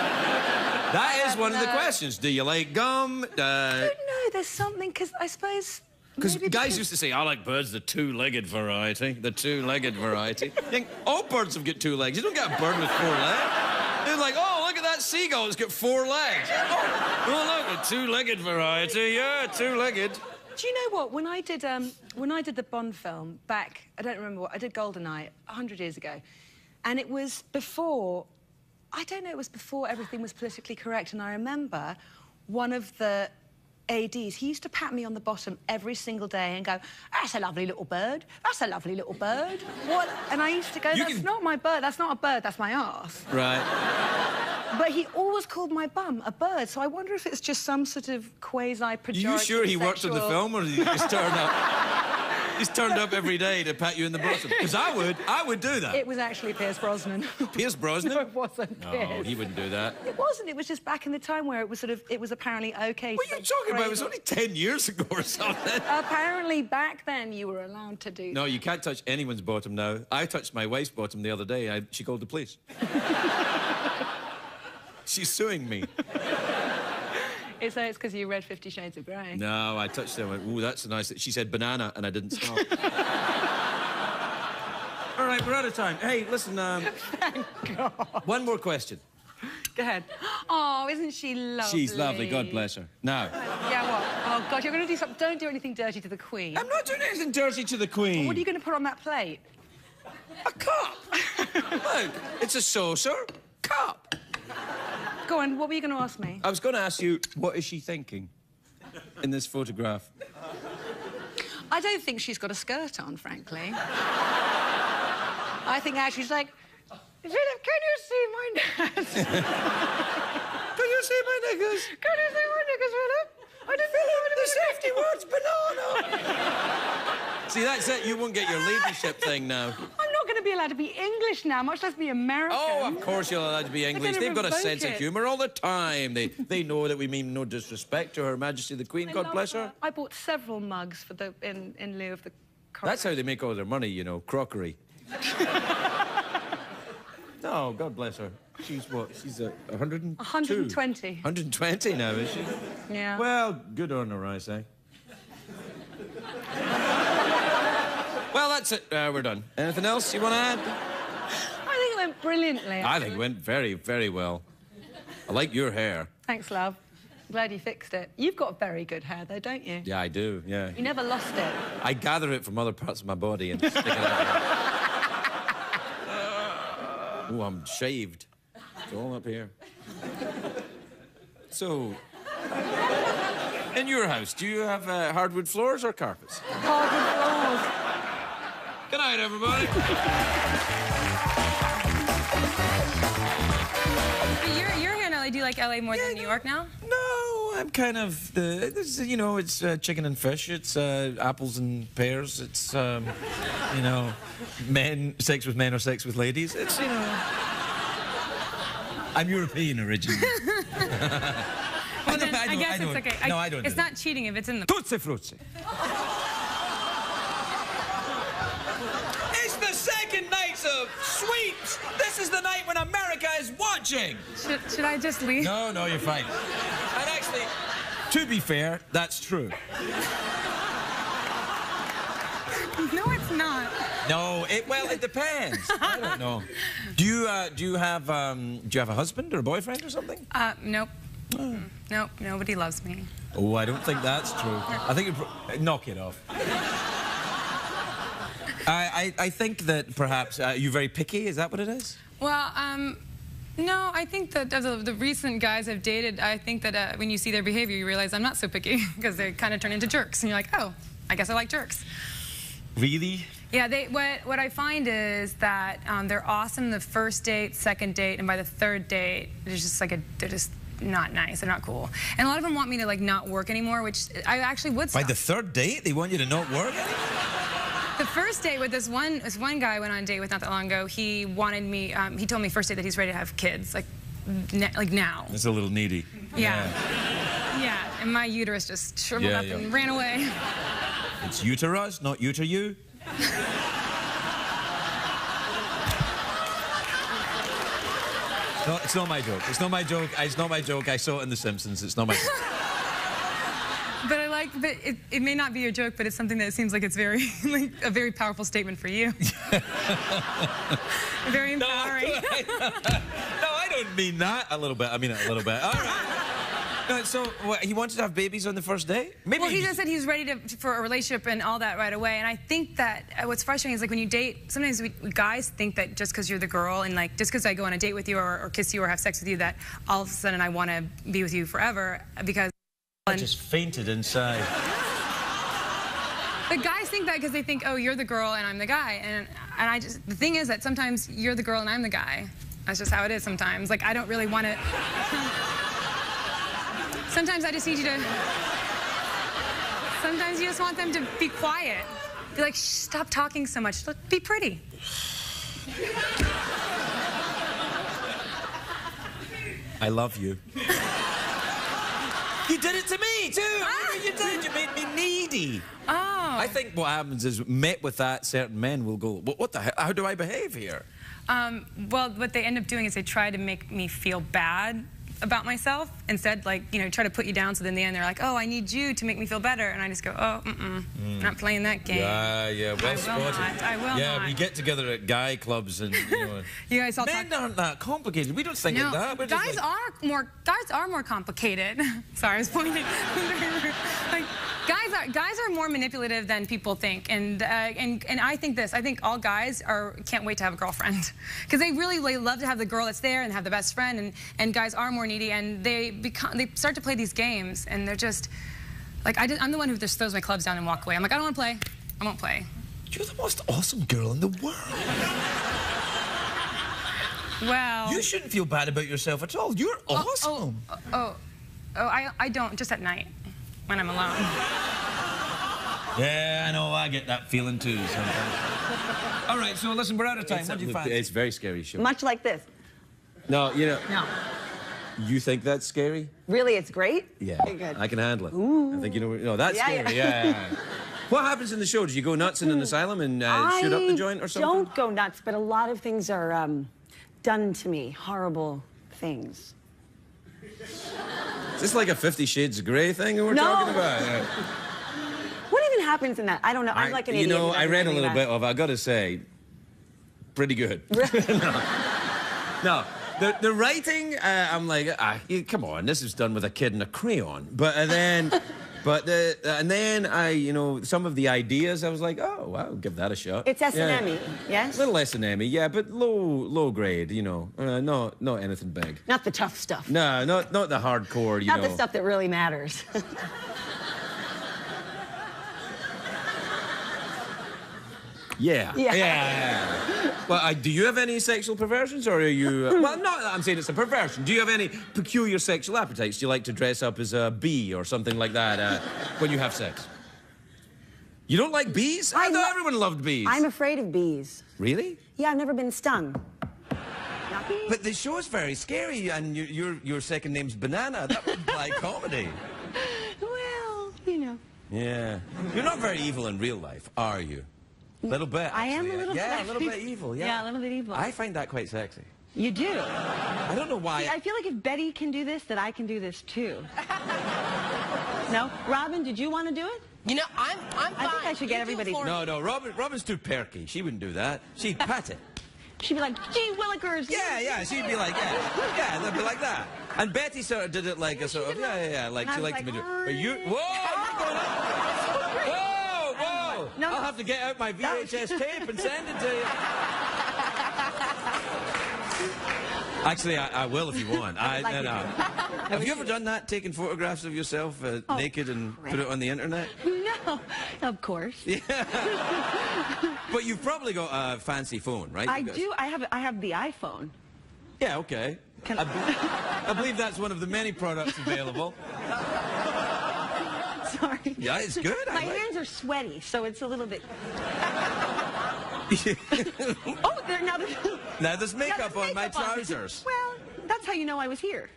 That is one of the questions. Do you like gum? Uh,
No, there's something because I suppose.
Because guys used to say, I like birds, the two-legged variety, the two-legged variety. You think, all birds have got two legs. You don't get a bird with four legs. They're like, oh, look at that seagull, it's got four legs. Oh, oh look, a two-legged variety, yeah, two-legged.
Do you know what? When I did um, when I did the Bond film back, I don't remember what I did. Goldeneye hundred years ago, and it was before I don't know, it was before everything was politically correct, and I remember one of the ADs, he used to pat me on the bottom every single day and go, that's a lovely little bird, that's a lovely little bird. What? And I used to go, that's
can-
not my bird, that's not a bird, that's my ass.
Right.
But he always called my bum a bird, so I wonder if it's just some sort of quasi-pejorative
Are you sure he worked on the film, or did he just turn up? He's turned up every day to pat you in the bottom. Because I would, I would do that.
It was actually Pierce Brosnan.
Pierce Brosnan?
no, it wasn't
No,
Pierce.
he wouldn't do that.
It wasn't. It was just back in the time where it was sort of, it was apparently okay.
What are you talking about? It was only 10 years ago or something.
Apparently back then you were allowed to do
No, you can't touch anyone's bottom now. I touched my wife's bottom the other day. I, she called the police. She's suing me.
It's, uh, it's because you read Fifty Shades of Grey.
No, I touched her. I went, ooh, that's nice. She said banana, and I didn't stop. All right, we're out of time. Hey, listen, um, one more question.
Go ahead. Oh, isn't she lovely?
She's lovely. God bless her. Now,
Yeah, what? Oh, God, you're going to do something. Don't do anything dirty to the Queen.
I'm not doing anything dirty to the Queen.
What are you going to put on that plate? A cup.
Look, it's a saucer cup.
Go on, what were you going to ask me?
I was going to ask you, what is she thinking in this photograph?
I don't think she's got a skirt on, frankly. I think actually she's like, Philip, can you see my knickers?
can you see my knickers?
Can you see my knickers, Philip? I didn't Philip,
the safety word's banana. See, that's it. You won't get your leadership thing now.
I'm not going to be allowed to be English now, much less be American.
Oh, of course you're allowed to be English. They've got a sense of humour all the time. They they know that we mean no disrespect to Her Majesty the Queen.
I
God bless her.
I bought several mugs for the in, in lieu of the. Crockery.
That's how they make all their money, you know, crockery. no, God bless her. She's what? She's a 102?
120.
120 now, is she?
Yeah.
Well, good on her, I say. Well, that's it. Uh, we're done. Anything else you want to add?
I think it went brilliantly.
I think it went very, very well. I like your hair.
Thanks, love. Glad you fixed it. You've got very good hair, though, don't you?
Yeah, I do, yeah.
You never lost it.
I gather it from other parts of my body and stick it out. oh, I'm shaved. It's all up here. So, in your house, do you have uh, hardwood floors or carpets?
Hardwood floors.
Good night, everybody.
But you're, you're here in LA. Do you like LA more than New York now?
No, I'm kind of the. This, is, you know, it's uh, chicken and fish. It's uh, apples and pears. It's, um, you know, men sex with men or sex with ladies. It's you know. I'm European originally.
Well, then,
I
I,
don't-
guess
I
it's
don't-
okay.
no, I don't
It's
do
not cheating if it's in the.
Tutsi fruzzi. It's the second night of sweeps. This is the night when America is watching.
Should, should I just leave?
No, no, you're fine. And actually, to be fair, that's true.
No, it's not.
No, it well, it depends. I don't know. Do you uh, do you have um, do you have a husband or a boyfriend or something?
Uh, nope. Mm, Nope, nobody loves me.
Oh, I don't think that's true. I think you pro- knock it off. I, I I think that perhaps uh, you're very picky. Is that what it is?
Well, um, no, I think that of the, the recent guys I've dated, I think that uh, when you see their behavior, you realize I'm not so picky because they kind of turn into jerks, and you're like, oh, I guess I like jerks.
Really?
Yeah, they, what, what I find is that um, they're awesome the first date, second date, and by the third date, it's just like a, they're just not nice. They're not cool. And a lot of them want me to like not work anymore, which I actually would
By the third date, they want you to not work.
The first date with this one, this one guy I went on a date with not that long ago. He wanted me. Um, he told me first date that he's ready to have kids, like, like now.
That's a little needy.
Yeah. Yeah. And my uterus just shriveled
Yeah,
up
yeah.
and ran away.
It's uterus, not uter you. No, it's not my joke. It's not my joke. It's not my joke. I saw it in The Simpsons. It's not my joke.
But I like that it, it may not be a joke, but it's something that seems like it's very like a very powerful statement for you. very empowering.
no, I don't mean that. A little bit. I mean it a little bit. All right. No, so what, he wanted to have babies on the first day? Maybe
well, he just said he was ready to, for a relationship and all that right away. And I think that uh, what's frustrating is like when you date, sometimes we, guys think that just because you're the girl and like just because I go on a date with you or, or kiss you or have sex with you, that all of a sudden I want to be with you forever because.
I just fainted inside.
The guys think that because they think, oh, you're the girl and I'm the guy. And, and I just, the thing is that sometimes you're the girl and I'm the guy. That's just how it is sometimes. Like, I don't really want to. sometimes I just need you to. Sometimes you just want them to be quiet. Be like, Shh, stop talking so much. Look, Be pretty.
I love you. You did it to me too. Ah. You did. You made me needy.
Oh.
I think what happens is, met with that, certain men will go, "What, what the hell? How do I behave here?"
Um, well, what they end up doing is they try to make me feel bad about myself. Instead like you know try to put you down so then in the end they're like oh i need you to make me feel better. And i just go oh mm-mm. Mm. not playing that game.
Yeah yeah. Well
I
spotted
will not. i will
yeah
not.
we get together at guy clubs and you know
you guys all
men
talk...
aren't that complicated. We don't think
no,
like that. We're
guys
like...
are more guys are more complicated. Sorry i was pointing. Like guys are guys are more manipulative than people think, and uh, and and I think this. I think all guys are can't wait to have a girlfriend because they really they love to have the girl that's there and have the best friend, and and guys are more needy, and they become they start to play these games, and they're just like I I'm the one who just throws my clubs down and walk away. I'm like I don't want to play. I won't play.
You're the most awesome girl in the world.
Well,
you shouldn't feel bad about yourself at all. You're
oh,
awesome.
Oh, oh, oh, I, I don't, just at night when I'm alone.
Yeah, I know. I get that feeling too sometimes. All right, so listen, we're out of time.
It's,
what do you find?
It's very scary show.
Much like this.
No, you know.
No.
You think that's scary?
Really, it's great?
Yeah.
Okay, good.
I can handle it.
Ooh.
I think you know. No, that's
Yeah,
scary.
yeah.
Yeah. yeah, yeah. what happens in the show? Do you go nuts in an asylum and uh, shoot up the joint or something?
I don't go nuts, but a lot of things are um, done to me. Horrible things.
Is this like a Fifty Shades of Grey thing we're
No.
talking about? Yeah.
What even happens in that? I don't know. I'm like an
you
idiot.
know, I read a little
that.
bit of. it. I got to say, pretty good. no, no. The, the writing, uh, I'm like, ah, come on, this is done with a kid and a crayon. But uh, then, but the, and then I, you know, some of the ideas, I was like, oh, I'll give that a shot.
It's S and
Yeah.
M, yes.
Little S and M, yeah, but low, low grade, you know, uh, not, not anything big.
Not the tough stuff.
No, not, not the hardcore, you
Not
know.
the stuff that really matters.
Yeah.
Yeah.
yeah. well, uh, do you have any sexual perversions, or are you? Uh, well, not. that I'm saying it's a perversion. Do you have any peculiar sexual appetites? Do you like to dress up as a bee or something like that uh, when you have sex? You don't like bees? I, thought everyone loved bees.
I'm afraid of bees.
Really?
Yeah, I've never been stung.
But the show is very scary, and your your, your second name's Banana. That would imply comedy.
Well, you know.
Yeah. You're not very evil in real life, are you? Little bit.
I am a little
Yeah,
bit.
a little bit evil. Yeah.
Yeah, a little bit evil.
I find that quite sexy.
You do.
I don't know why.
See, I feel like if Betty can do this, that I can do this too. no, Robin, did you want to do it?
You know, I'm I'm fine.
I think I should get everybody.
No, no, Robin, Robin's too perky. She wouldn't do that. She'd pat it.
She'd be like, gee, Willikers.
Yeah, yeah, she'd be like, yeah, yeah, they'd be like that. And Betty sort of did it like a sort of, yeah, yeah, yeah, like
And I
she
was
liked to
like,
be doing. But you, whoa, you're going up. Whoa, whoa.
No.
I'll have to get out my VHS tape and send it to you. Actually, I, I will if you want. I,
like
no,
you
no.
to.
Have you ever done that, taking photographs of yourself uh,
Oh,
naked and put it on the internet?
No, of course. Yeah.
But you've probably got a fancy phone, right?
I do. I have. I have the iPhone.
Yeah, okay. I, be- I believe that's one of the many products available.
Sorry.
Yeah, it's good.
My
like-
hands are sweaty, so it's a little bit. oh, there now. There's,
Now there's
now
makeup
there's
on my
makeup on.
trousers.
Well, that's how you know I was here.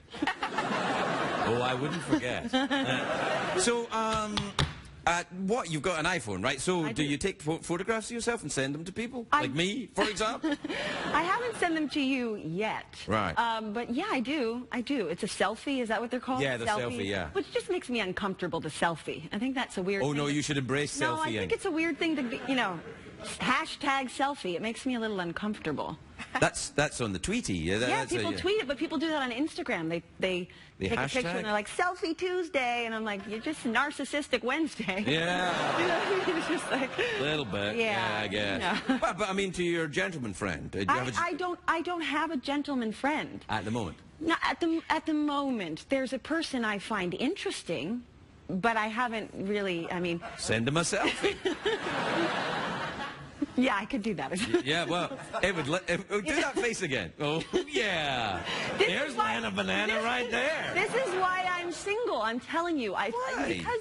Oh, I wouldn't forget. So, um, uh, what? You've got an iPhone, right? So, do, you take pho- photographs of yourself and send them to people? Like me, for example?
I haven't sent them to you yet.
Right.
Um, but yeah, I do. I do. It's a selfie. Is that what they're called?
Yeah, the selfie, yeah.
Which just makes me uncomfortable. The selfie. I think that's a weird.
oh, no, you should embrace
No, I think it's a weird thing to be. You know, hashtag selfie. It makes me a little uncomfortable.
That's that's on the Tweety. Yeah, that-
yeah,
that's a-
people tweet it, but people do that on Instagram. They they
The
take a picture and they're like selfie Tuesday, and I'm like, you're just narcissistic Wednesday.
Yeah.
you know, it's just like.
A little bit.
Yeah,
I guess.
no.
But, but I mean, to your gentleman friend, uh, do you
I,
have a,
I don't I don't have a gentleman friend.
at the moment.
Not at the at the moment. There's a person I find interesting, but I haven't really. I mean,
Send him a selfie.
yeah, I could do that.
yeah, well, it would let, it, oh, do that face again. Oh, yeah.
This
There's
why-
Lana Banana
this-
right there.
This is why I'm single. I'm telling you. I
Why?
because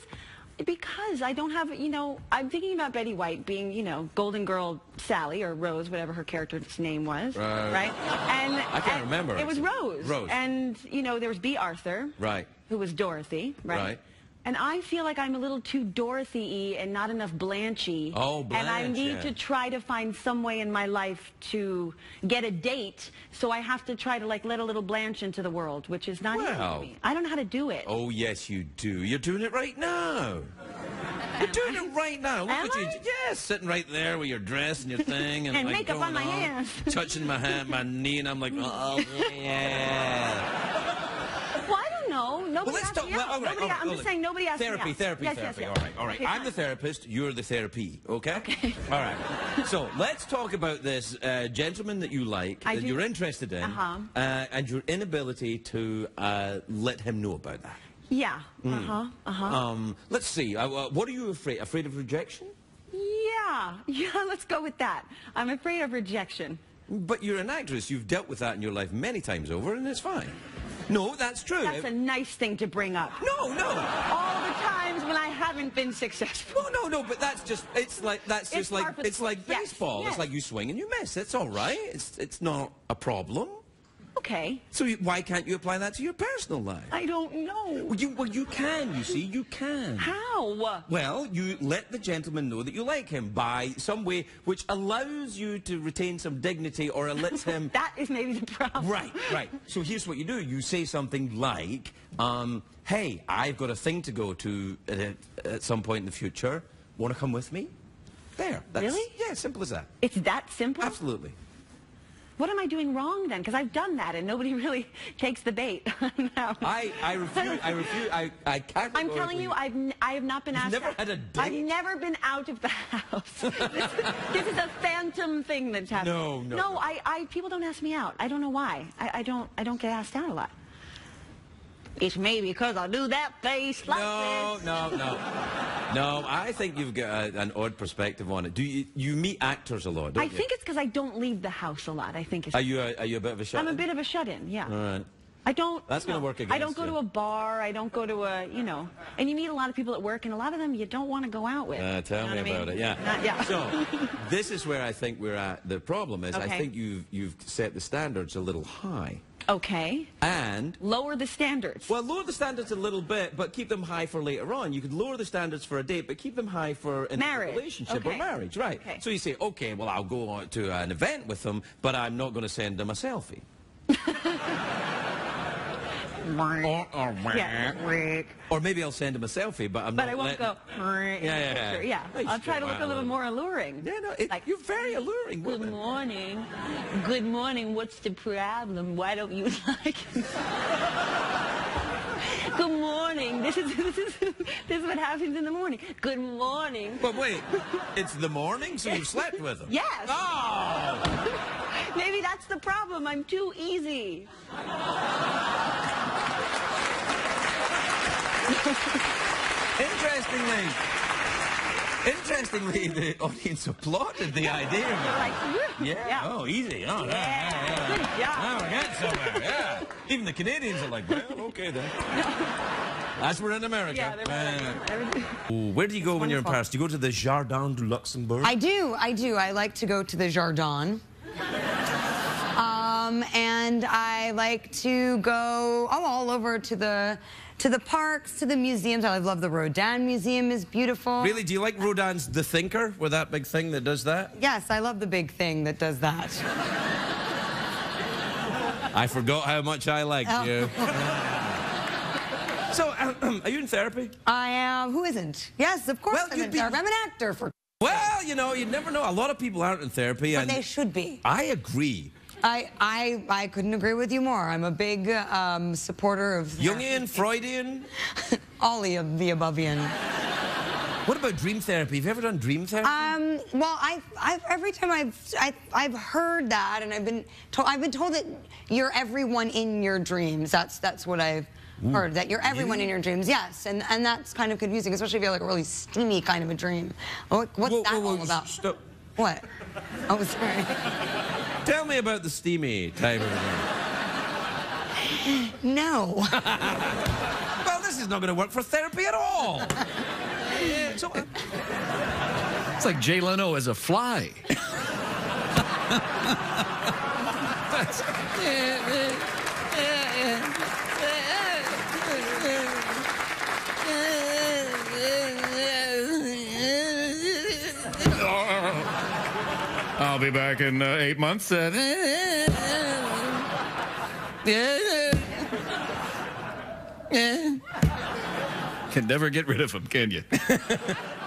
because I don't have you know I'm thinking about Betty White being you know Golden Girl Sally or Rose whatever her character's name was
Right.
right and
I can't
and
remember,
it was. Rose
Rose.
and you know there was Bea Arthur
Right.
who was Dorothy right.
Right.
And I feel like I'm a little too Dorothy-y and not enough Blanchy.
Oh,
And I need
yeah.
to try to find some way in my life to get a date. So I have to try to like let a little Blanche into the world, which is not easy
Well.
for me. I don't know how to do it.
Oh, yes, you do. You're doing it right now. You're doing it right now. Look
Am
at you.
I?
Yes, sitting right there with your dress and your thing. And,
And
like,
makeup on my hands.
Touching my hand, my knee, and I'm like, oh, yeah.
Well, I don't know. Nobody
let's
asked
talk- well, all right,
Nobody,
all right,
I'm just saying nobody asked me
Therapy,
out.
therapy,
yes,
therapy.
Yes,
All right, all right.
Okay,
I'm
fine.
the therapist. You're the therapy. Okay. Okay. All right. So let's talk about this uh, gentleman that you like,
I
that
do.
you're interested in,
Uh-huh.
uh, and your inability to uh, let him know about that.
Yeah.
Mm.
Uh-huh. Uh-huh.
Um, let's see. Uh, uh, what are you afraid? Afraid of rejection?
yeah. Yeah, let's go with that. I'm afraid of rejection.
But you're an actress. You've dealt with that in your life many times over, and it's fine. No, that's true.
That's a nice thing to bring up.
No, no.
All the times when I haven't been successful.
No, no, no. But that's just. It's like that's
It's
just like
par for the
it's like.
Yes,
baseball.
yes.
It's like you swing and you miss. It's all right. It's it's not a problem.
Okay.
So why can't you apply that to your personal life?
I don't know.
Well, you well you can. You see, you can.
How?
Well, you let the gentleman know that you like him by some way which allows you to retain some dignity or lets him.
that is maybe the problem.
Right, right. So here's what you do. You say something like, um, hey, I've got a thing to go to at, at some point in the future. Want to come with me? There. That's,
Really?
Yeah, simple as that.
It's that simple?
Absolutely.
What am I doing wrong then? Because I've done that and nobody really takes the bait.
I, I refuse, I refuse, I, I can't.
I'm telling you, I've n- I have not been asked.
never had a
I've never been out of the house. this, this is a phantom thing that's happening.
No, no,
No,
no.
I, I people don't ask me out. I don't know why. I, I don't I don't get asked out a lot. It's maybe because I do that face like
No,
this.
no, no. No, I think you've got a, an odd perspective on it. Do you, you meet actors a lot, don't
I
you?
think it's because I don't leave the house a lot. I think it's.
Are you a, are you a bit of a shut
I'm a bit of a shut-in. Yeah.
All right.
I don't.
That's gonna
know,
work
I don't go
you.
to a bar. I don't go to a, you know, and you meet a lot of people at work, and a lot of them you don't want to go out with.
Uh, tell
You know
me
what I
about
mean?
it. Yeah.
Not- yeah.
So, this is where I think we're at. The problem is, I think you've you've set the standards a little high.
Okay.
And
lower the standards.
Well, lower the standards a little bit, but keep them high for later on. You could lower the standards for a date, but keep them high for a
Marriage.
relationship or marriage, right?
Okay.
So you say, okay, well, I'll go to an event with them, but I'm not going to send them a selfie.
Yeah.
or maybe I'll send him a selfie, but I'm
But
not
I won't
letting-
go.
Yeah, yeah, yeah.
Yeah. I'll try to look a little more alluring.
Yeah, no, it,
like,
you're very alluring.
Good
woman.
morning. Good morning. What's the problem? Why don't you like? Good morning. This is this is this is what happens in the morning. Good morning.
But wait, it's the morning, so you've slept with them?
Yes.
Oh!
Maybe that's the problem. I'm too easy.
Interestingly, interestingly, the audience applauded the idea. of it.
Like,
Yeah.
yeah.
Oh, easy. Oh, yeah. yeah,
Good
yeah.
job.
Now we're getting somewhere. Yeah. Even the Canadians are like, well, okay then. As we're in America.
Yeah, they're
Uh, Where do you go when you're in Paris? Do you go to the Jardin du Luxembourg?
I do, I do. I like to go to the Jardin. Um, and I like to go oh, all over to the to the parks, to the museums. I love the Rodin Museum is beautiful.
Really? Do you like Rodin's The Thinker, with that big thing that does that?
Yes, I love the big thing that does that.
I forgot how much I liked
Oh.
you. so, uh, are you in therapy?
I am. Who isn't? Yes, of course. I'm,
you'd
in
be-
therapy. I'm an actor for.
Well, you know, you never know. A lot of people aren't in therapy.
But
and
they should be.
I agree.
I, I, I couldn't agree with you more. I'm a big um, supporter of
Jungian, Freudian?
all of the abovean.
What about dream therapy? Have you ever done dream therapy?
Um, well, I've, I've, every time I've, I, I've heard that, and I've been told, I've been told that you're everyone in your dreams. That's, that's what I've heard. That you're everyone in your dreams. Yes, and, and that's kind of confusing, especially if you have like a really steamy kind of a dream. What, what's that all about?
Stop.
What? Oh, sorry.
Tell me about the steamy type of thing.
No.
well, this is not going to work for therapy at all. So, uh,
It's like Jay Leno as a fly. I'll be back in uh, eight months. Uh, can never get rid of him, can you?